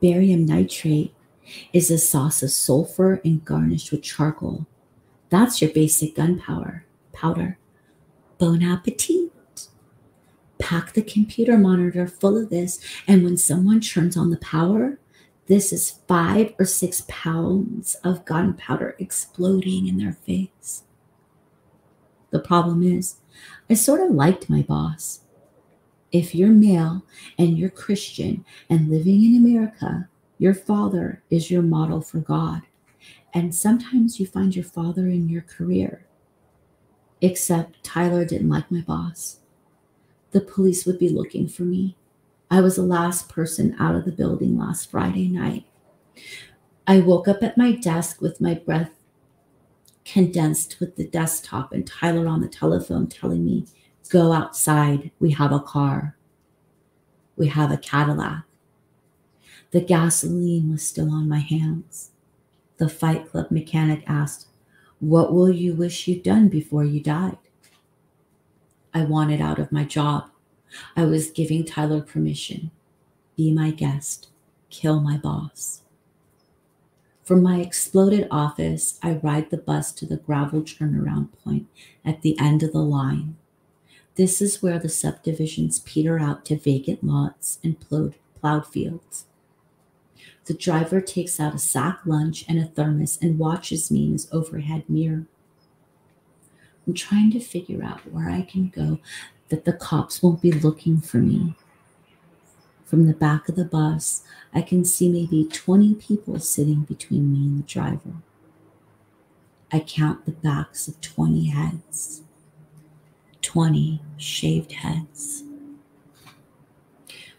Barium nitrate is a sauce of sulfur and garnished with charcoal. That's your basic gunpowder powder. Bon appetit. Pack the computer monitor full of this, and when someone turns on the power, this is five or six pounds of gunpowder exploding in their face. The problem is, I sort of liked my boss if you're male and you're Christian and living in America, your father is your model for God. And sometimes you find your father in your career. Except Tyler didn't like my boss. The police would be looking for me. I was the last person out of the building last Friday night. I woke up at my desk with my breath condensed with the desktop and Tyler on the telephone telling me, Go outside. We have a car. We have a Cadillac. The gasoline was still on my hands. The Fight Club mechanic asked, What will you wish you'd done before you died? I wanted out of my job. I was giving Tyler permission. Be my guest. Kill my boss. From my exploded office, I ride the bus to the gravel turnaround point at the end of the line. This is where the subdivisions peter out to vacant lots and plowed, plowed fields. The driver takes out a sack lunch and a thermos and watches me in his overhead mirror. I'm trying to figure out where I can go that the cops won't be looking for me. From the back of the bus, I can see maybe 20 people sitting between me and the driver. I count the backs of 20 heads, 20 shaved heads.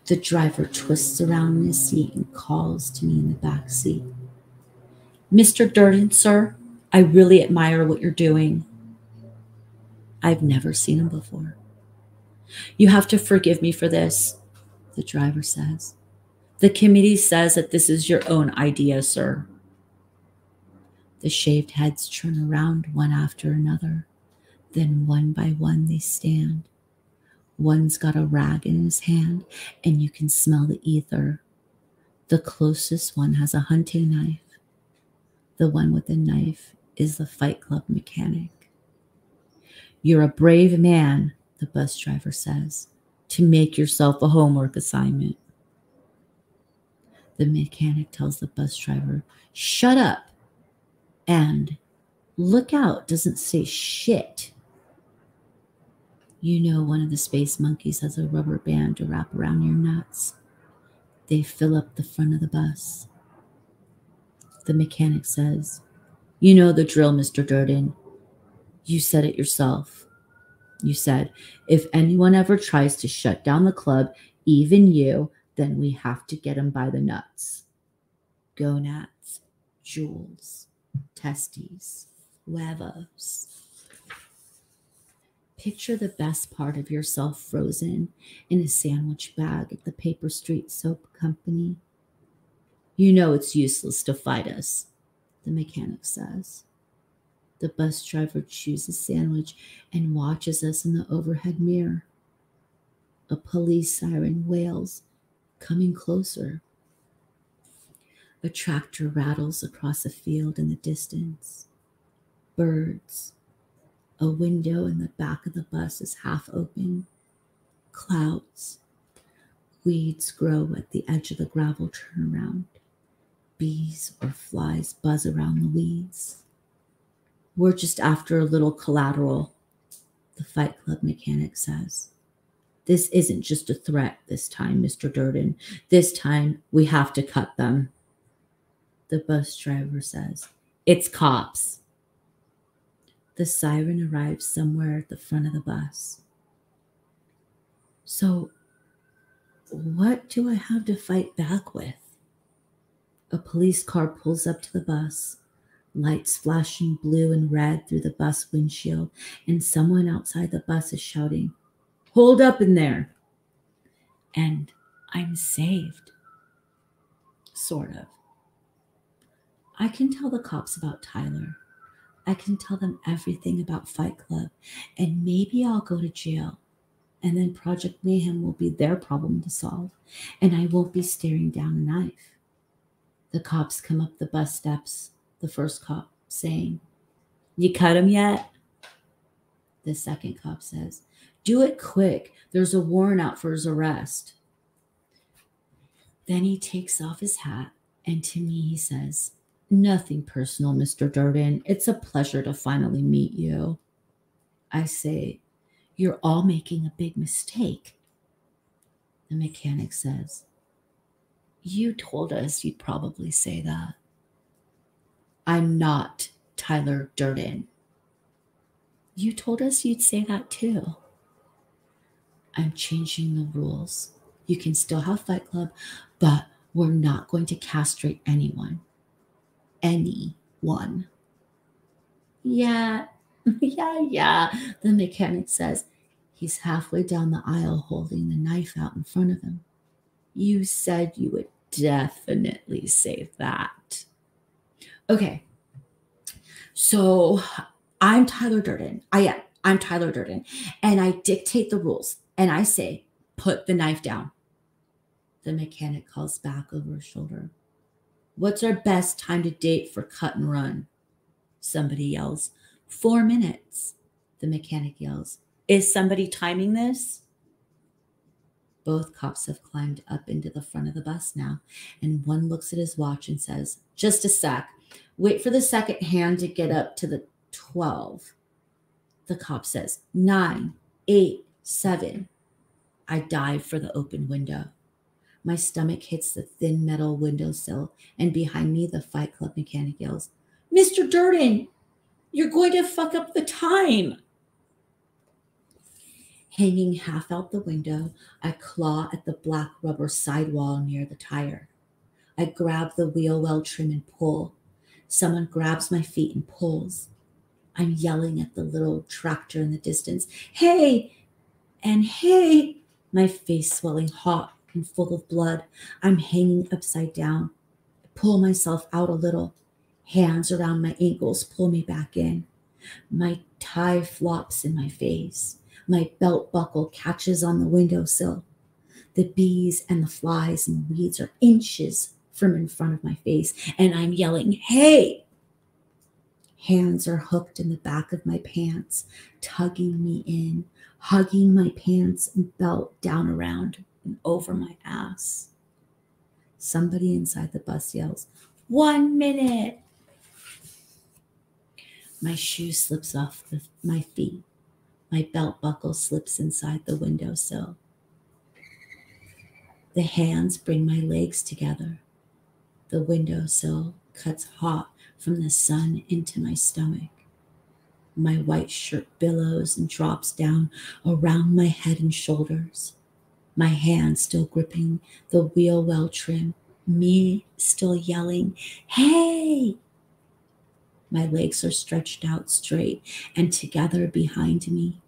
The driver twists around in his seat and calls to me in the back seat. Mr. Durden, sir, I really admire what you're doing. I've never seen him before. You have to forgive me for this, the driver says. The committee says that this is your own idea, sir. The shaved heads turn around one after another. Then one by one they stand. One's got a rag in his hand, and you can smell the ether. The closest one has a hunting knife. The one with the knife is the Fight Club mechanic. You're a brave man, the bus driver says, to make yourself a homework assignment. The mechanic tells the bus driver, Shut up and look out doesn't say shit. You know, one of the space monkeys has a rubber band to wrap around your nuts. They fill up the front of the bus. The mechanic says, You know the drill, Mr. Durden. You said it yourself. You said, If anyone ever tries to shut down the club, even you, then we have to get him by the nuts. Gonads, jewels, testes, huevos. Picture the best part of yourself frozen in a sandwich bag at the Paper Street Soap Company. You know it's useless to fight us, the mechanic says. The bus driver chews a sandwich and watches us in the overhead mirror. A police siren wails, coming closer. A tractor rattles across a field in the distance. Birds, a window in the back of the bus is half open. Clouds. Weeds grow at the edge of the gravel turnaround. Bees or flies buzz around the weeds. We're just after a little collateral, the Fight Club mechanic says. This isn't just a threat this time, Mr. Durden. This time we have to cut them. The bus driver says, It's cops. The siren arrives somewhere at the front of the bus. So, what do I have to fight back with? A police car pulls up to the bus, lights flashing blue and red through the bus windshield, and someone outside the bus is shouting, Hold up in there. And I'm saved. Sort of. I can tell the cops about Tyler. I can tell them everything about Fight Club, and maybe I'll go to jail. And then Project Mayhem will be their problem to solve, and I won't be staring down a knife. The cops come up the bus steps, the first cop saying, You cut him yet? The second cop says, Do it quick. There's a warrant out for his arrest. Then he takes off his hat, and to me, he says, Nothing personal, Mr. Durden. It's a pleasure to finally meet you. I say, You're all making a big mistake. The mechanic says, You told us you'd probably say that. I'm not Tyler Durden. You told us you'd say that too. I'm changing the rules. You can still have Fight Club, but we're not going to castrate anyone. Anyone. Yeah, yeah, yeah, the mechanic says. He's halfway down the aisle holding the knife out in front of him. You said you would definitely save that. Okay. So I'm Tyler Durden. I am. I'm Tyler Durden. And I dictate the rules. And I say, put the knife down. The mechanic calls back over his shoulder. What's our best time to date for cut and run? Somebody yells. Four minutes. The mechanic yells. Is somebody timing this? Both cops have climbed up into the front of the bus now, and one looks at his watch and says, Just a sec. Wait for the second hand to get up to the 12. The cop says, Nine, eight, seven. I dive for the open window. My stomach hits the thin metal windowsill, and behind me, the Fight Club mechanic yells, Mr. Durden, you're going to fuck up the time. Hanging half out the window, I claw at the black rubber sidewall near the tire. I grab the wheel well trim and pull. Someone grabs my feet and pulls. I'm yelling at the little tractor in the distance, Hey! And hey! My face swelling hot and full of blood. I'm hanging upside down. I pull myself out a little. Hands around my ankles pull me back in. My tie flops in my face. My belt buckle catches on the windowsill. The bees and the flies and weeds are inches from in front of my face, and I'm yelling, Hey! Hands are hooked in the back of my pants, tugging me in, hugging my pants and belt down around and over my ass. Somebody inside the bus yells, One minute! My shoe slips off the, my feet. My belt buckle slips inside the windowsill. The hands bring my legs together. The windowsill cuts hot from the sun into my stomach. My white shirt billows and drops down around my head and shoulders. My hand still gripping the wheel well trim, me still yelling, Hey! My legs are stretched out straight and together behind me.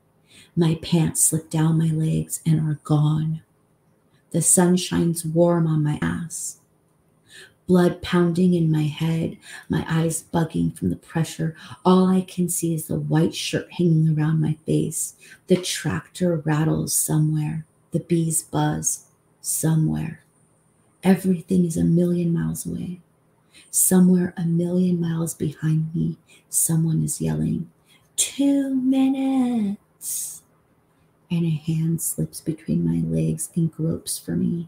My pants slip down my legs and are gone. The sun shines warm on my ass. Blood pounding in my head, my eyes bugging from the pressure. All I can see is the white shirt hanging around my face. The tractor rattles somewhere. The bees buzz somewhere. Everything is a million miles away. Somewhere a million miles behind me, someone is yelling, Two minutes and a hand slips between my legs and gropes for me.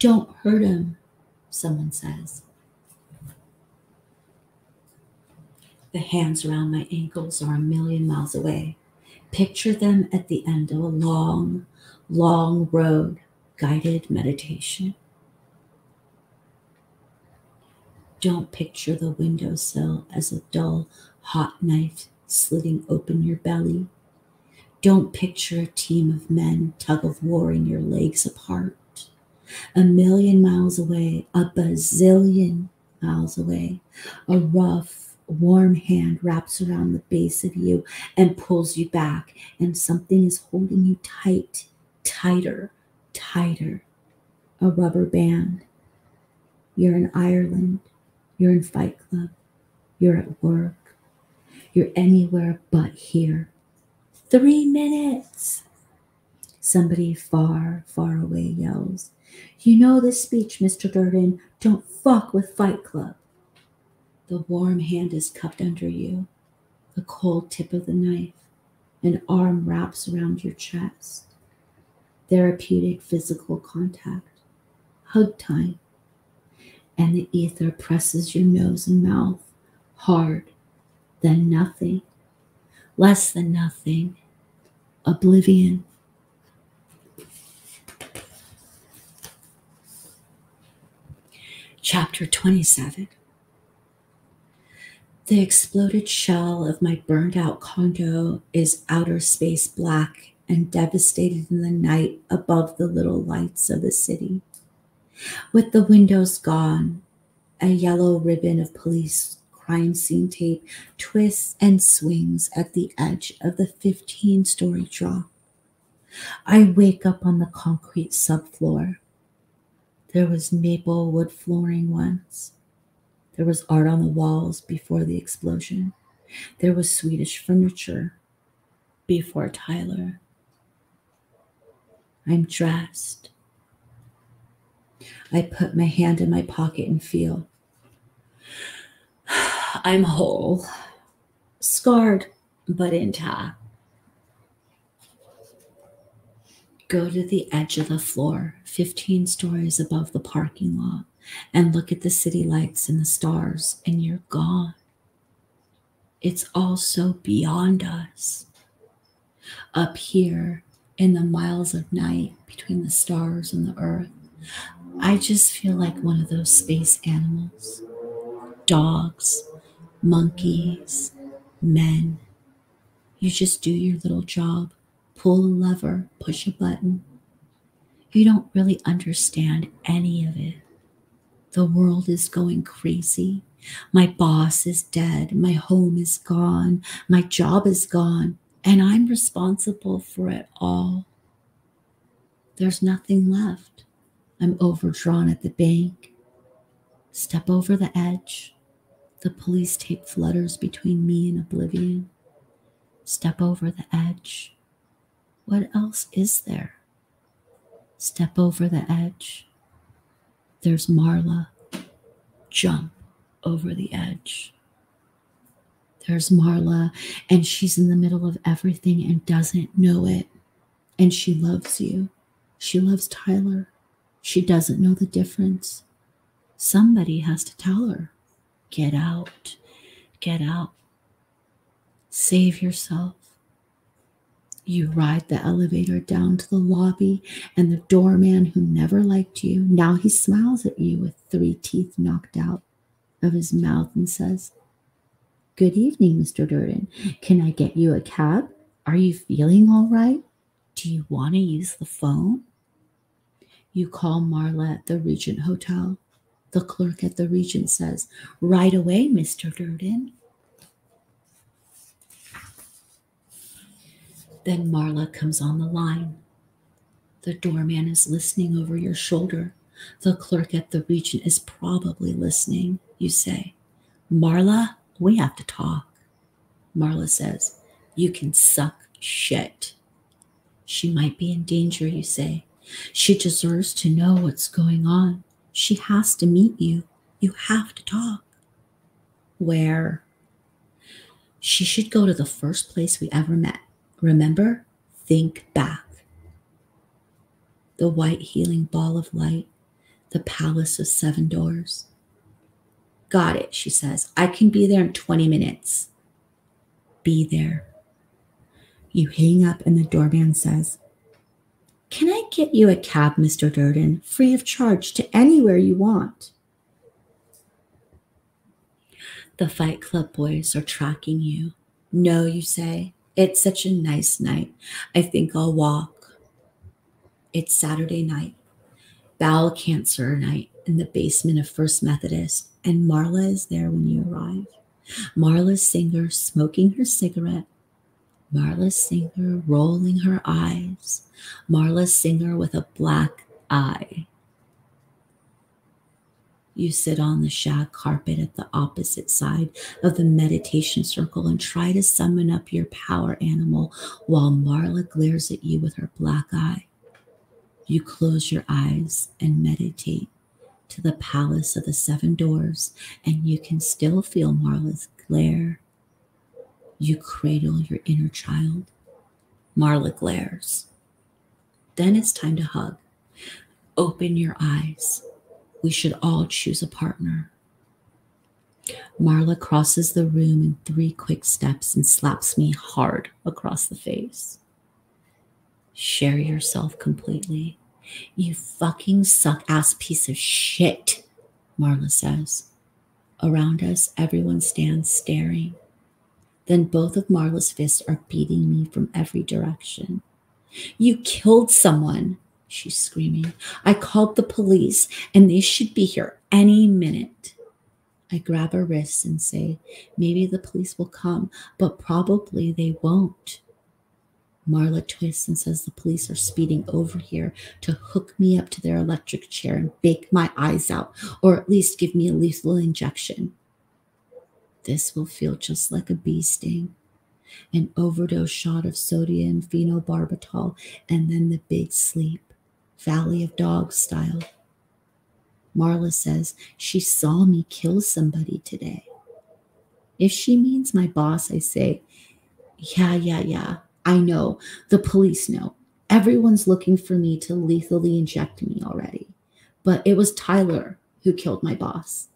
Don't hurt him, someone says. The hands around my ankles are a million miles away. Picture them at the end of a long, long road, guided meditation. Don't picture the windowsill as a dull, hot knife slitting open your belly don't picture a team of men tug of warring your legs apart. A million miles away, a bazillion miles away, a rough, warm hand wraps around the base of you and pulls you back, and something is holding you tight, tighter, tighter. A rubber band. You're in Ireland. You're in Fight Club. You're at work. You're anywhere but here. Three minutes. Somebody far, far away yells, You know the speech, Mr. Durden. Don't fuck with Fight Club. The warm hand is cupped under you, the cold tip of the knife, an arm wraps around your chest. Therapeutic physical contact, hug time, and the ether presses your nose and mouth hard, then nothing less than nothing, oblivion. Chapter 27 The exploded shell of my burned out condo is outer space black and devastated in the night above the little lights of the city. With the windows gone, a yellow ribbon of police crime scene tape twists and swings at the edge of the 15 story drop. I wake up on the concrete subfloor. There was maple wood flooring once. There was art on the walls before the explosion. There was Swedish furniture before Tyler. I'm dressed. I put my hand in my pocket and feel. I'm whole, scarred, but intact. Go to the edge of the floor, 15 stories above the parking lot, and look at the city lights and the stars, and you're gone. It's all so beyond us. Up here in the miles of night between the stars and the earth, I just feel like one of those space animals dogs, monkeys, men. You just do your little job, pull a lever, push a button. You don't really understand any of it. The world is going crazy. My boss is dead. My home is gone. My job is gone. And I'm responsible for it all. There's nothing left. I'm overdrawn at the bank. Step over the edge. The police tape flutters between me and oblivion. Step over the edge. What else is there? Step over the edge. There's Marla. Jump over the edge. There's Marla, and she's in the middle of everything and doesn't know it. And she loves you. She loves Tyler. She doesn't know the difference. Somebody has to tell her get out, get out, save yourself. You ride the elevator down to the lobby, and the doorman who never liked you, now he smiles at you with three teeth knocked out of his mouth and says, Good evening, Mr. Durden. Can I get you a cab? Are you feeling all right? Do you want to use the phone? You call Marla at the Regent Hotel. The clerk at the Regent says, Right away, Mr. Durden. Then Marla comes on the line. The doorman is listening over your shoulder. The clerk at the Regent is probably listening. You say, Marla, we have to talk. Marla says, You can suck shit. She might be in danger, you say. She deserves to know what's going on. She has to meet you. You have to talk. Where? She should go to the first place we ever met. Remember? Think back. The white healing ball of light, the palace of seven doors. Got it, she says. I can be there in 20 minutes. Be there. You hang up, and the doorman says, Can I get you a cab, Mr. Durden, free of charge to anywhere you want? The Fight Club boys are tracking you. No, you say. It's such a nice night. I think I'll walk. It's Saturday night, bowel cancer night in the basement of First Methodist, and Marla is there when you arrive. Marla Singer smoking her cigarette. Marla Singer rolling her eyes. Marla Singer with a black eye. You sit on the shag carpet at the opposite side of the meditation circle and try to summon up your power animal while Marla glares at you with her black eye. You close your eyes and meditate to the palace of the seven doors, and you can still feel Marla's glare. You cradle your inner child. Marla glares. Then it's time to hug. Open your eyes we should all choose a partner. Marla crosses the room in three quick steps and slaps me hard across the face. Share yourself completely. You fucking suck ass piece of shit, Marla says. Around us, everyone stands staring. Then both of Marla's fists are beating me from every direction. You killed someone, she's screaming. I called the police and they should be here any minute. I grab her wrists and say, Maybe the police will come, but probably they won't. Marla twists and says the police are speeding over here to hook me up to their electric chair and bake my eyes out, or at least give me a lethal injection. This will feel just like a bee sting. An overdose shot of sodium phenobarbital, and then the big sleep, Valley of Dogs style. Marla says she saw me kill somebody today. If she means my boss, I say, yeah, yeah, yeah. I know. The police know. Everyone's looking for me to lethally inject me already. But it was Tyler who killed my boss.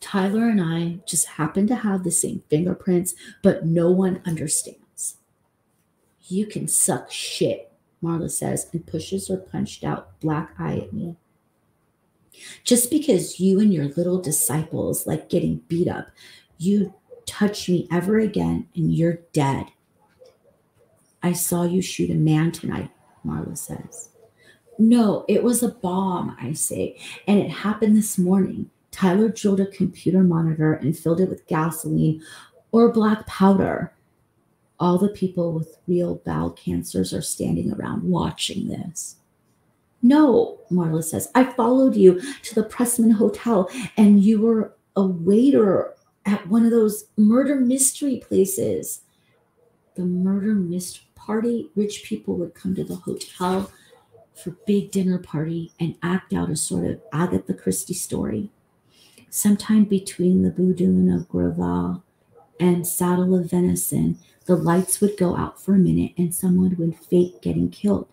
Tyler and I just happen to have the same fingerprints, but no one understands. You can suck shit, Marla says and pushes her punched out black eye at me. Just because you and your little disciples like getting beat up, you touch me ever again and you're dead. I saw you shoot a man tonight, Marla says. No, it was a bomb, I say, and it happened this morning. Tyler drilled a computer monitor and filled it with gasoline or black powder. All the people with real bowel cancers are standing around watching this. No, Marla says, I followed you to the Pressman Hotel and you were a waiter at one of those murder mystery places. The murder mystery party, rich people would come to the hotel for big dinner party and act out a sort of Agatha Christie story. Sometime between the Boudoon of Grauval and Saddle of Venison, the lights would go out for a minute and someone would fake getting killed.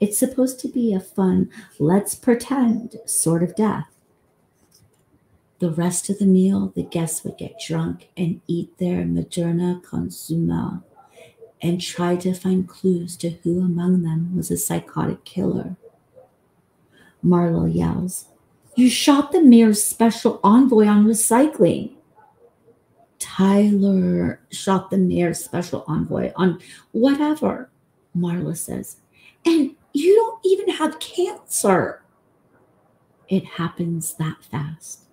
It's supposed to be a fun, let's pretend sort of death. The rest of the meal, the guests would get drunk and eat their Moderna consuma and try to find clues to who among them was a psychotic killer. Marla yells, You shot the mayor's special envoy on recycling. Tyler shot the mayor's special envoy on whatever, Marla says. And you don't even have cancer. It happens that fast.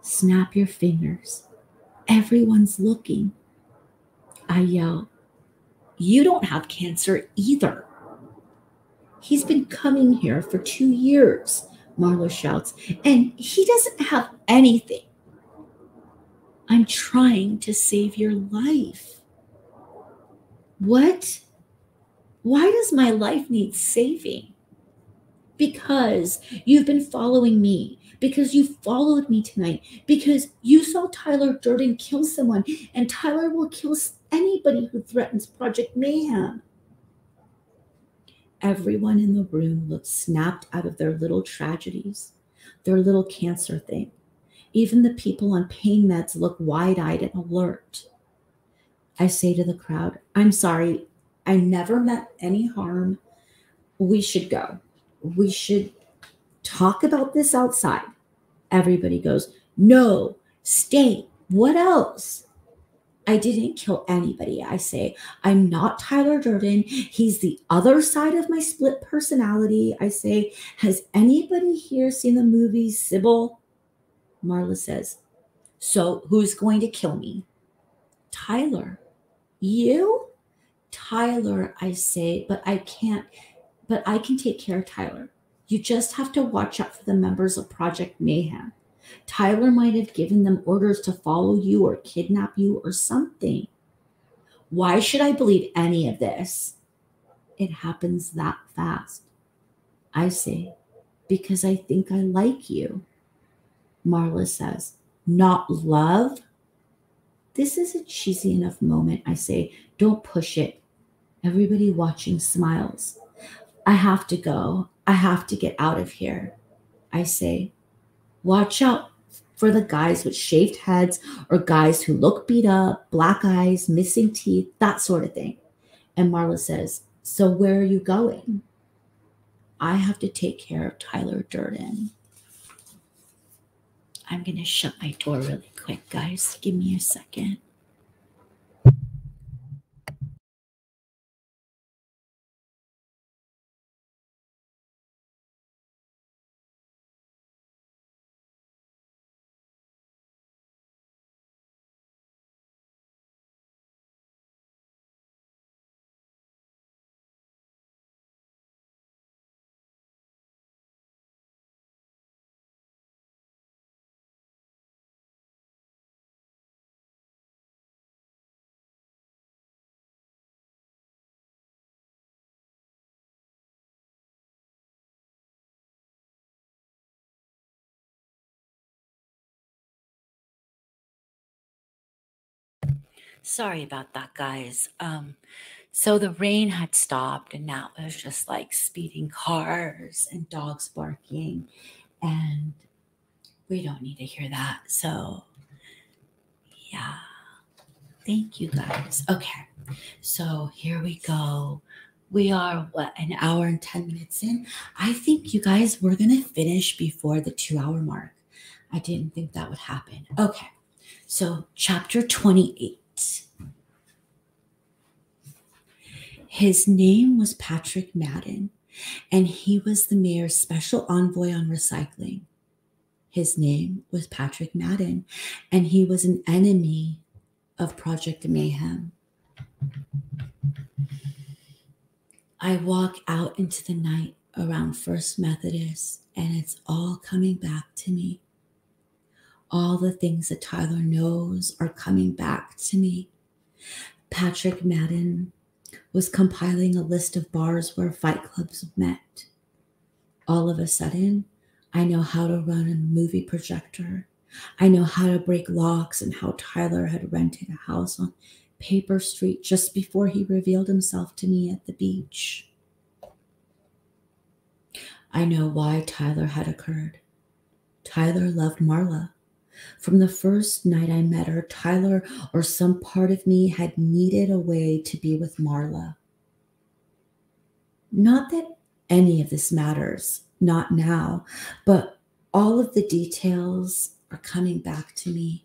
Snap your fingers. Everyone's looking. I yell, You don't have cancer either. He's been coming here for two years, Marla shouts, and he doesn't have anything. I'm trying to save your life. What? Why does my life need saving? Because you've been following me, because you followed me tonight, because you saw Tyler Durden kill someone, and Tyler will kill anybody who threatens Project Mayhem. Everyone in the room looks snapped out of their little tragedies, their little cancer thing. Even the people on pain meds look wide eyed and alert. I say to the crowd, I'm sorry, I never meant any harm. We should go. We should talk about this outside. Everybody goes, No, stay. What else? I didn't kill anybody. I say, I'm not Tyler Durden. He's the other side of my split personality. I say, Has anybody here seen the movie Sybil? Marla says, So who's going to kill me? Tyler. You? Tyler, I say, but I can't, but I can take care of Tyler. You just have to watch out for the members of Project Mayhem. Tyler might have given them orders to follow you or kidnap you or something. Why should I believe any of this? It happens that fast. I say, because I think I like you. Marla says, not love? This is a cheesy enough moment. I say, don't push it. Everybody watching smiles. I have to go. I have to get out of here. I say, watch out for the guys with shaved heads or guys who look beat up, black eyes, missing teeth, that sort of thing. And Marla says, So where are you going? I have to take care of Tyler Durden. I'm going to shut my door really quick, guys. Give me a second. Sorry about that, guys. Um, so the rain had stopped, and now it was just like speeding cars and dogs barking, and we don't need to hear that. So, yeah. Thank you, guys. Okay, so here we go. We are what an hour and 10 minutes in. I think you guys we're gonna finish before the two hour mark. I didn't think that would happen. Okay, so chapter 28. His name was Patrick Madden, and he was the mayor's special envoy on recycling. His name was Patrick Madden, and he was an enemy of Project Mayhem. I walk out into the night around First Methodist, and it's all coming back to me. All the things that Tyler knows are coming back to me. Patrick Madden was compiling a list of bars where fight clubs met. All of a sudden, I know how to run a movie projector. I know how to break locks and how Tyler had rented a house on Paper Street just before he revealed himself to me at the beach. I know why Tyler had occurred. Tyler loved Marla. From the first night I met her, Tyler or some part of me had needed a way to be with Marla. Not that any of this matters, not now, but all of the details are coming back to me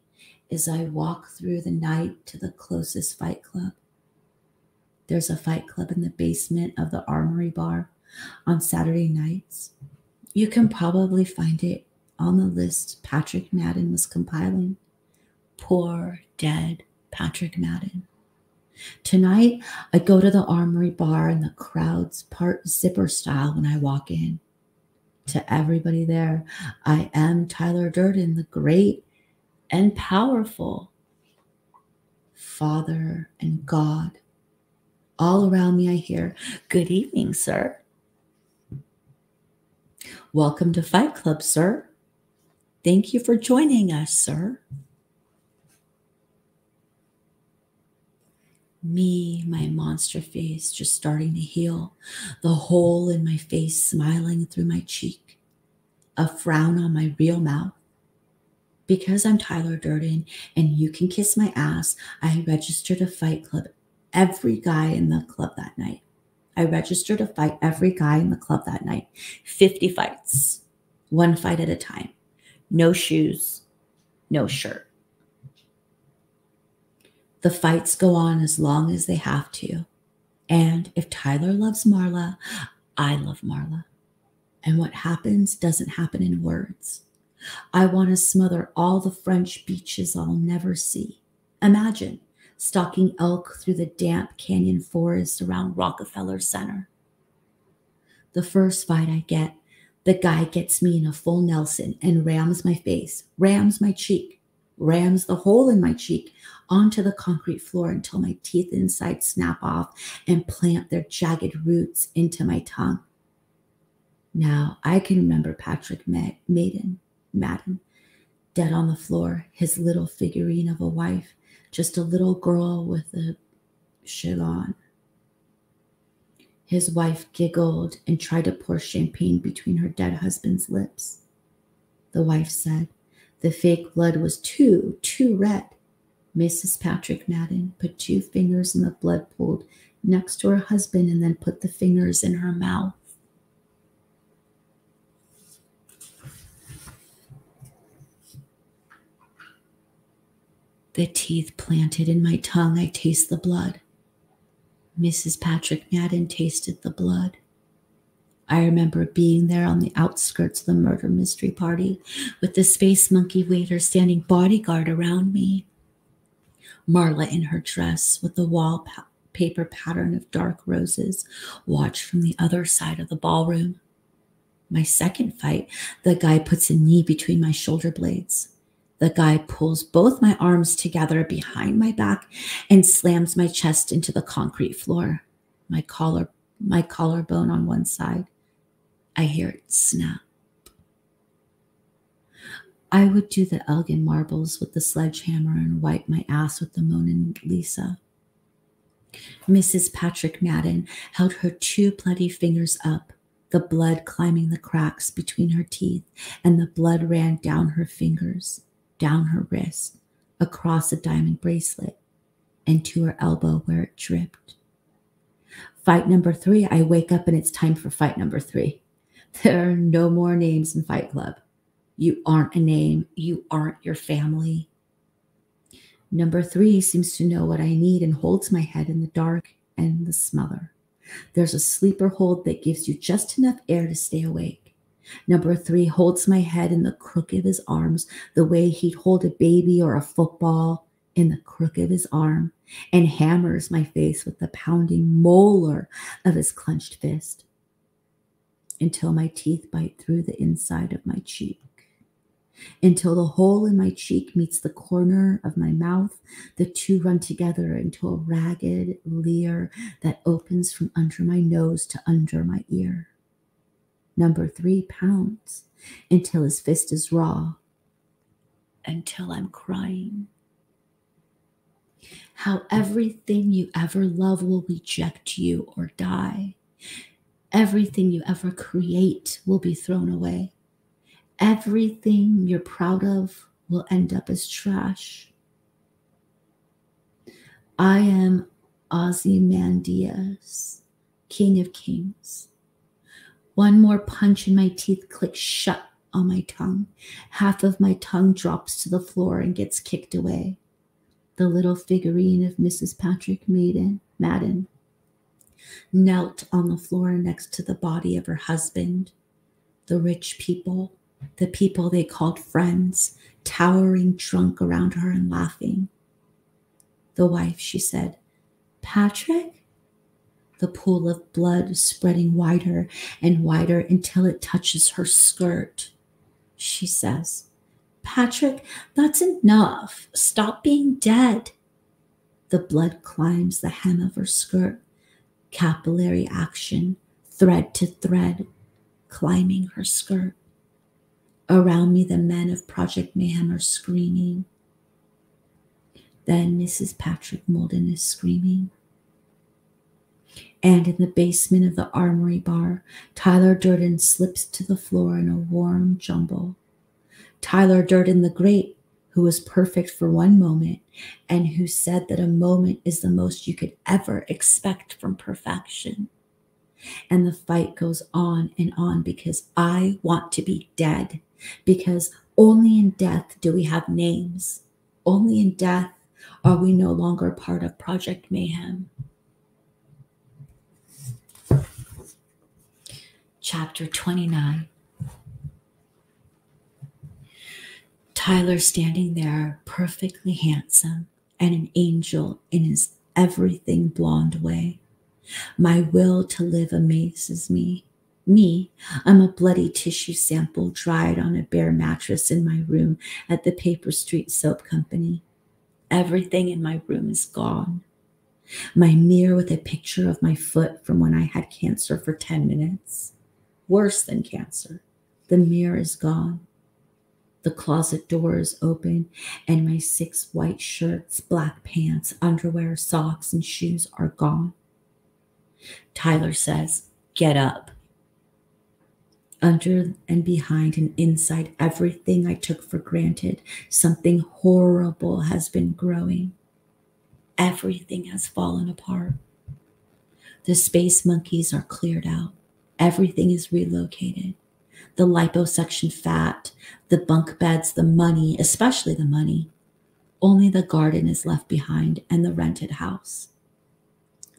as I walk through the night to the closest fight club. There's a fight club in the basement of the Armory Bar on Saturday nights. You can probably find it on the list Patrick Madden was compiling. Poor, dead Patrick Madden. Tonight, I go to the Armory Bar and the crowds part zipper style when I walk in. To everybody there, I am Tyler Durden, the great and powerful Father and God. All around me, I hear, Good evening, sir. Welcome to Fight Club, sir. Thank you for joining us, sir. Me, my monster face just starting to heal, the hole in my face smiling through my cheek, a frown on my real mouth. Because I'm Tyler Durden and you can kiss my ass, I registered a fight club every guy in the club that night. I registered to fight every guy in the club that night. 50 fights, one fight at a time no shoes, no shirt. The fights go on as long as they have to. And if Tyler loves Marla, I love Marla. And what happens doesn't happen in words. I want to smother all the French beaches I'll never see. Imagine stalking elk through the damp canyon forest around Rockefeller Center. The first fight I get the guy gets me in a full Nelson and rams my face, rams my cheek, rams the hole in my cheek onto the concrete floor until my teeth inside snap off and plant their jagged roots into my tongue. Now I can remember Patrick Maiden, Madden, dead on the floor, his little figurine of a wife, just a little girl with a shit on. His wife giggled and tried to pour champagne between her dead husband's lips. The wife said, The fake blood was too, too red. Mrs. Patrick Madden put two fingers in the blood pool next to her husband and then put the fingers in her mouth. The teeth planted in my tongue, I taste the blood. Mrs. Patrick Madden tasted the blood. I remember being there on the outskirts of the murder mystery party with the space monkey waiter standing bodyguard around me. Marla in her dress with the wallpaper pattern of dark roses watched from the other side of the ballroom. My second fight, the guy puts a knee between my shoulder blades. The guy pulls both my arms together behind my back and slams my chest into the concrete floor. My collar, my collarbone on one side. I hear it snap. I would do the Elgin marbles with the sledgehammer and wipe my ass with the Mona Lisa. Mrs. Patrick Madden held her two bloody fingers up, the blood climbing the cracks between her teeth, and the blood ran down her fingers, down her wrist, across a diamond bracelet, and to her elbow where it dripped. Fight number three, I wake up and it's time for fight number three. There are no more names in Fight Club. You aren't a name. You aren't your family. Number three seems to know what I need and holds my head in the dark and the smother. There's a sleeper hold that gives you just enough air to stay awake. Number three holds my head in the crook of his arms, the way he'd hold a baby or a football in the crook of his arm, and hammers my face with the pounding molar of his clenched fist until my teeth bite through the inside of my cheek until the hole in my cheek meets the corner of my mouth. The two run together into a ragged leer that opens from under my nose to under my ear. Number three pounds until his fist is raw, until I'm crying. How everything you ever love will reject you or die. Everything you ever create will be thrown away everything you're proud of will end up as trash. I am Ozymandias, King of Kings. One more punch and my teeth click shut on my tongue. Half of my tongue drops to the floor and gets kicked away. The little figurine of Mrs. Patrick Maiden, Madden knelt on the floor next to the body of her husband. The rich people the people they called friends, towering drunk around her and laughing. The wife, she said, Patrick? The pool of blood spreading wider and wider until it touches her skirt. She says, Patrick, that's enough. Stop being dead. The blood climbs the hem of her skirt, capillary action, thread to thread, climbing her skirt. Around me, the men of Project Mayhem are screaming. Then Mrs. Patrick Molden is screaming. And in the basement of the armory bar, Tyler Durden slips to the floor in a warm jumble. Tyler Durden the Great, who was perfect for one moment and who said that a moment is the most you could ever expect from perfection. And the fight goes on and on because I want to be dead because only in death do we have names. Only in death are we no longer part of Project Mayhem. Chapter 29 Tyler standing there, perfectly handsome and an angel in his everything blonde way. My will to live amazes me. Me, I'm a bloody tissue sample dried on a bare mattress in my room at the Paper Street Soap Company. Everything in my room is gone. My mirror with a picture of my foot from when I had cancer for 10 minutes. Worse than cancer. The mirror is gone. The closet door is open, and my six white shirts, black pants, underwear, socks, and shoes are gone. Tyler says, Get up under and behind and inside everything I took for granted, something horrible has been growing. Everything has fallen apart. The space monkeys are cleared out. Everything is relocated. The liposuction fat, the bunk beds, the money, especially the money. Only the garden is left behind and the rented house.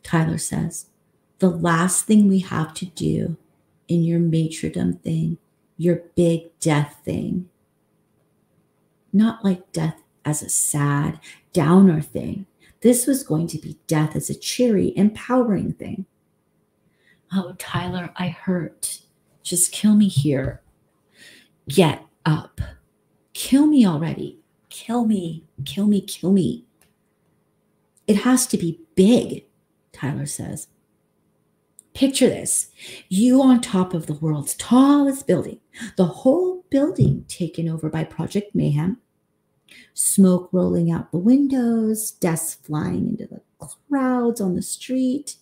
Tyler says, the last thing we have to do in your martyrdom thing, your big death thing. Not like death as a sad, downer thing. This was going to be death as a cheery, empowering thing. Oh, Tyler, I hurt. Just kill me here. Get up. Kill me already. Kill me. Kill me. Kill me. It has to be big, Tyler says. Picture this you on top of the world's tallest building. The whole building taken over by Project Mayhem. Smoke rolling out the windows, desks flying into the crowds on the street.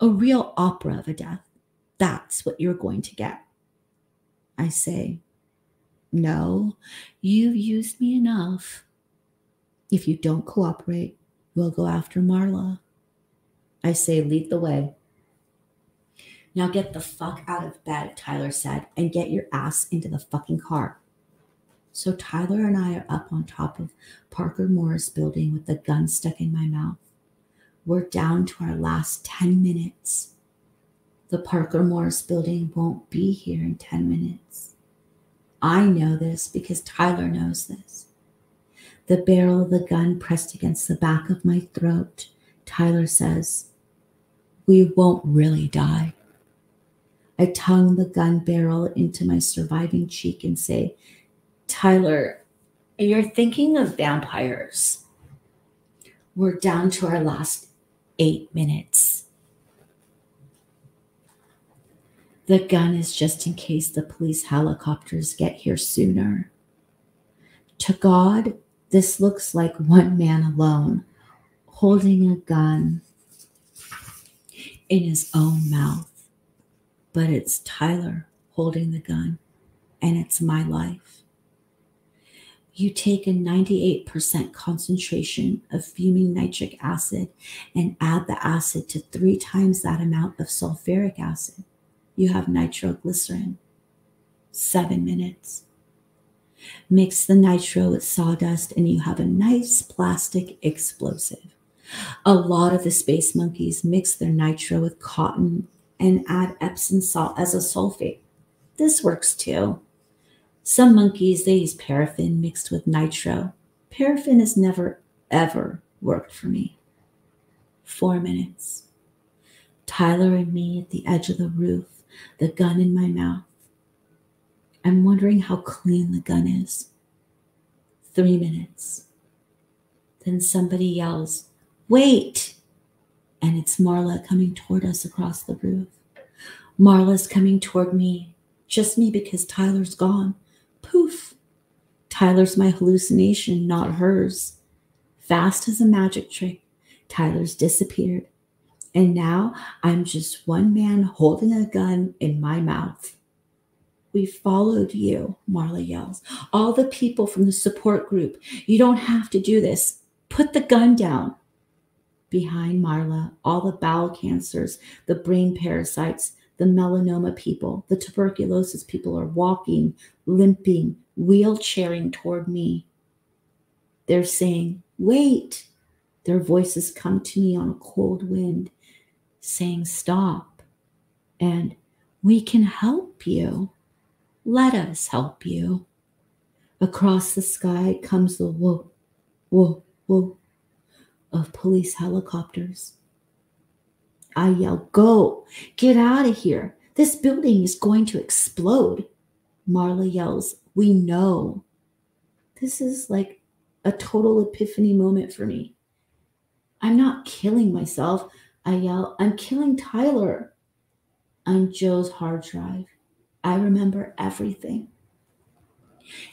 A real opera of a death. That's what you're going to get. I say, No, you've used me enough. If you don't cooperate, we'll go after Marla. I say, Lead the way. Now get the fuck out of bed, Tyler said, and get your ass into the fucking car. So Tyler and I are up on top of Parker Morris building with the gun stuck in my mouth. We're down to our last 10 minutes. The Parker Morris building won't be here in 10 minutes. I know this because Tyler knows this. The barrel of the gun pressed against the back of my throat. Tyler says, We won't really die. I tongue the gun barrel into my surviving cheek and say, Tyler, you're thinking of vampires. We're down to our last eight minutes. The gun is just in case the police helicopters get here sooner. To God, this looks like one man alone holding a gun in his own mouth but it's Tyler holding the gun, and it's my life. You take a 98% concentration of fuming nitric acid and add the acid to three times that amount of sulfuric acid. You have nitroglycerin. Seven minutes. Mix the nitro with sawdust, and you have a nice plastic explosive. A lot of the space monkeys mix their nitro with cotton and add Epsom salt as a sulfate. This works too. Some monkeys, they use paraffin mixed with nitro. Paraffin has never, ever worked for me. Four minutes. Tyler and me at the edge of the roof, the gun in my mouth. I'm wondering how clean the gun is. Three minutes. Then somebody yells, Wait! and it's Marla coming toward us across the roof. Marla's coming toward me, just me because Tyler's gone. Poof! Tyler's my hallucination, not hers. Fast as a magic trick, Tyler's disappeared. And now I'm just one man holding a gun in my mouth. We followed you, Marla yells. All the people from the support group. You don't have to do this. Put the gun down behind Marla, all the bowel cancers, the brain parasites, the melanoma people, the tuberculosis people are walking, limping, wheelchairing toward me. They're saying, Wait. Their voices come to me on a cold wind, saying, Stop. And we can help you. Let us help you. Across the sky comes the whoa, whoa, whoa of police helicopters. I yell, Go, get out of here. This building is going to explode. Marla yells, We know. This is like a total epiphany moment for me. I'm not killing myself. I yell, I'm killing Tyler. On Joe's hard drive, I remember everything.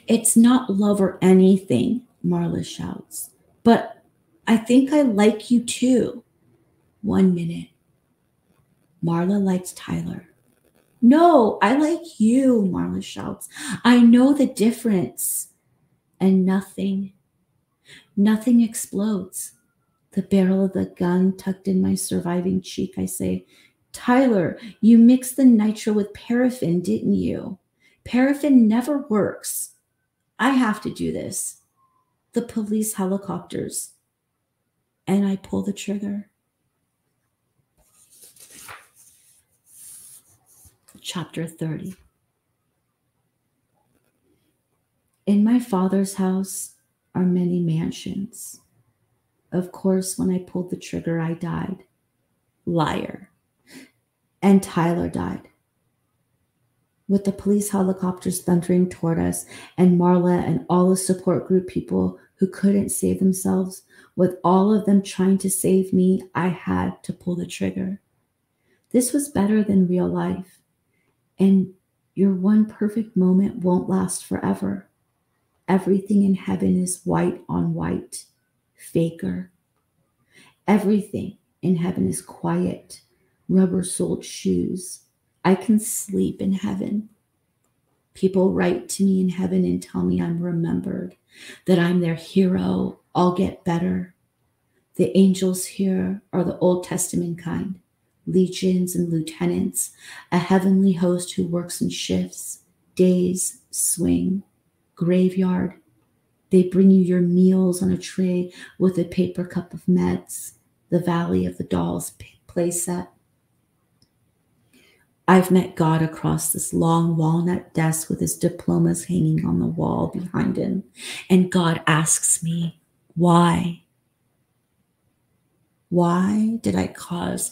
It's not love or anything, Marla shouts, but I think I like you too. One minute. Marla likes Tyler. No, I like you, Marla shouts. I know the difference. And nothing, nothing explodes. The barrel of the gun tucked in my surviving cheek, I say, Tyler, you mixed the nitro with paraffin, didn't you? Paraffin never works. I have to do this. The police helicopters and I pull the trigger. Chapter 30. In my father's house are many mansions. Of course, when I pulled the trigger, I died. Liar. And Tyler died. With the police helicopters thundering toward us, and Marla and all the support group people who couldn't save themselves, with all of them trying to save me, I had to pull the trigger. This was better than real life. And Your one perfect moment won't last forever. Everything in heaven is white on white, faker. Everything in heaven is quiet, rubber soled shoes. I can sleep in heaven. People write to me in heaven and tell me I'm remembered, that I'm their hero. I'll get better. The angels here are the Old Testament kind legions and lieutenants, a heavenly host who works in shifts, days, swing, graveyard. They bring you your meals on a tray with a paper cup of meds, the Valley of the Dolls playset. I've met God across this long walnut desk with his diplomas hanging on the wall behind him. And God asks me, why? Why did I cause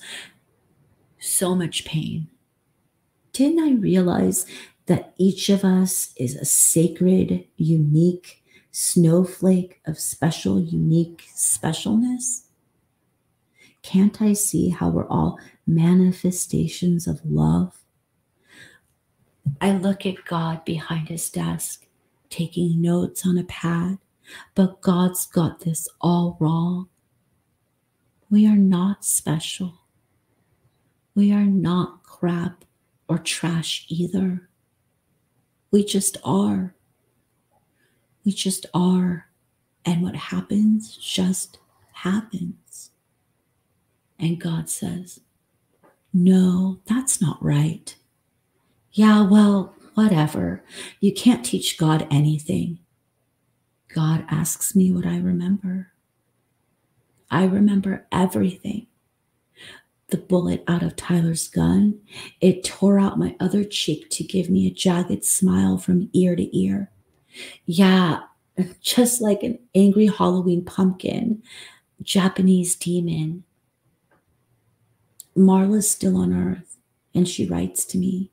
so much pain? Didn't I realize that each of us is a sacred, unique snowflake of special, unique specialness? Can't I see how we're all manifestations of love? I look at God behind his desk, taking notes on a pad, but God's got this all wrong. We are not special. We are not crap or trash either. We just are. We just are. And what happens just happens. And God says, No, that's not right. Yeah, well, whatever. You can't teach God anything. God asks me what I remember. I remember everything the bullet out of Tyler's gun. It tore out my other cheek to give me a jagged smile from ear to ear. Yeah, just like an angry Halloween pumpkin, Japanese demon. Marla's still on earth, and she writes to me.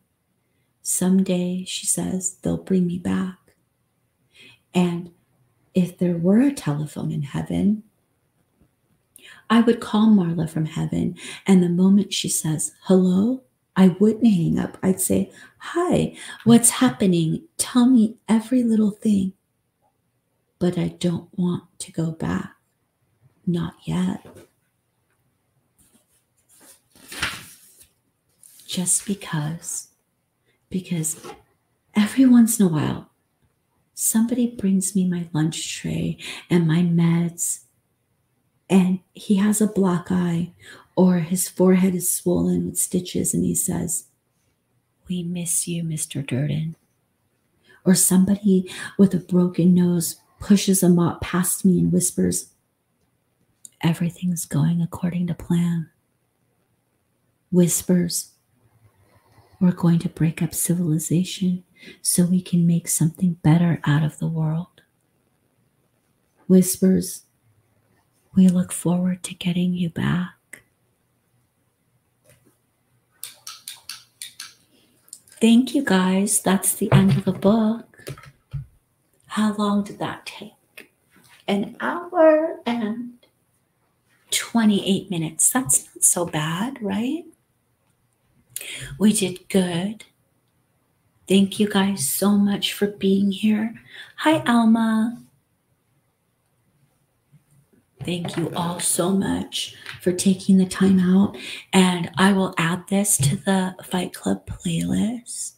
Someday, she says, they'll bring me back. And if there were a telephone in heaven, I would call Marla from heaven, and the moment she says, hello, I wouldn't hang up. I'd say, Hi, what's happening? Tell me every little thing. But I don't want to go back. Not yet. Just because. Because every once in a while, somebody brings me my lunch tray and my meds and he has a black eye or his forehead is swollen with stitches and he says, We miss you, Mr. Durden. Or somebody with a broken nose pushes a mop past me and whispers, Everything's going according to plan. Whispers, We're going to break up civilization so we can make something better out of the world. Whispers, we look forward to getting you back. Thank you guys. That's the end of the book. How long did that take? An hour and 28 minutes. That's not so bad, right? We did good. Thank you guys so much for being here. Hi, Alma. Thank you all so much for taking the time out. And I will add this to the Fight Club playlist.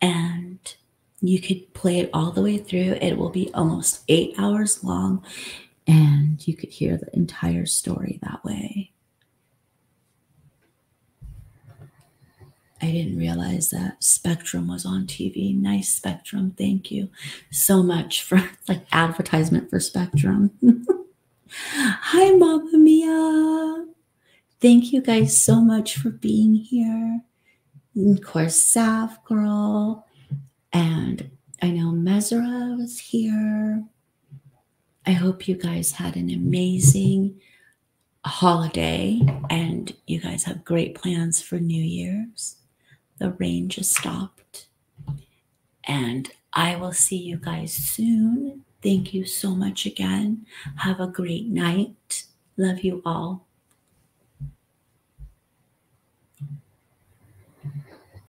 And you could play it all the way through. It will be almost eight hours long. And you could hear the entire story that way. I didn't realize that Spectrum was on TV. Nice Spectrum. Thank you so much for like advertisement for Spectrum. Hi, Mama Mia. Thank you guys so much for being here. And of course, Sav Girl. And I know Mesra was here. I hope you guys had an amazing holiday and you guys have great plans for New Year's. The rain just stopped. And I will see you guys soon Thank you so much again. Have a great night. Love you all.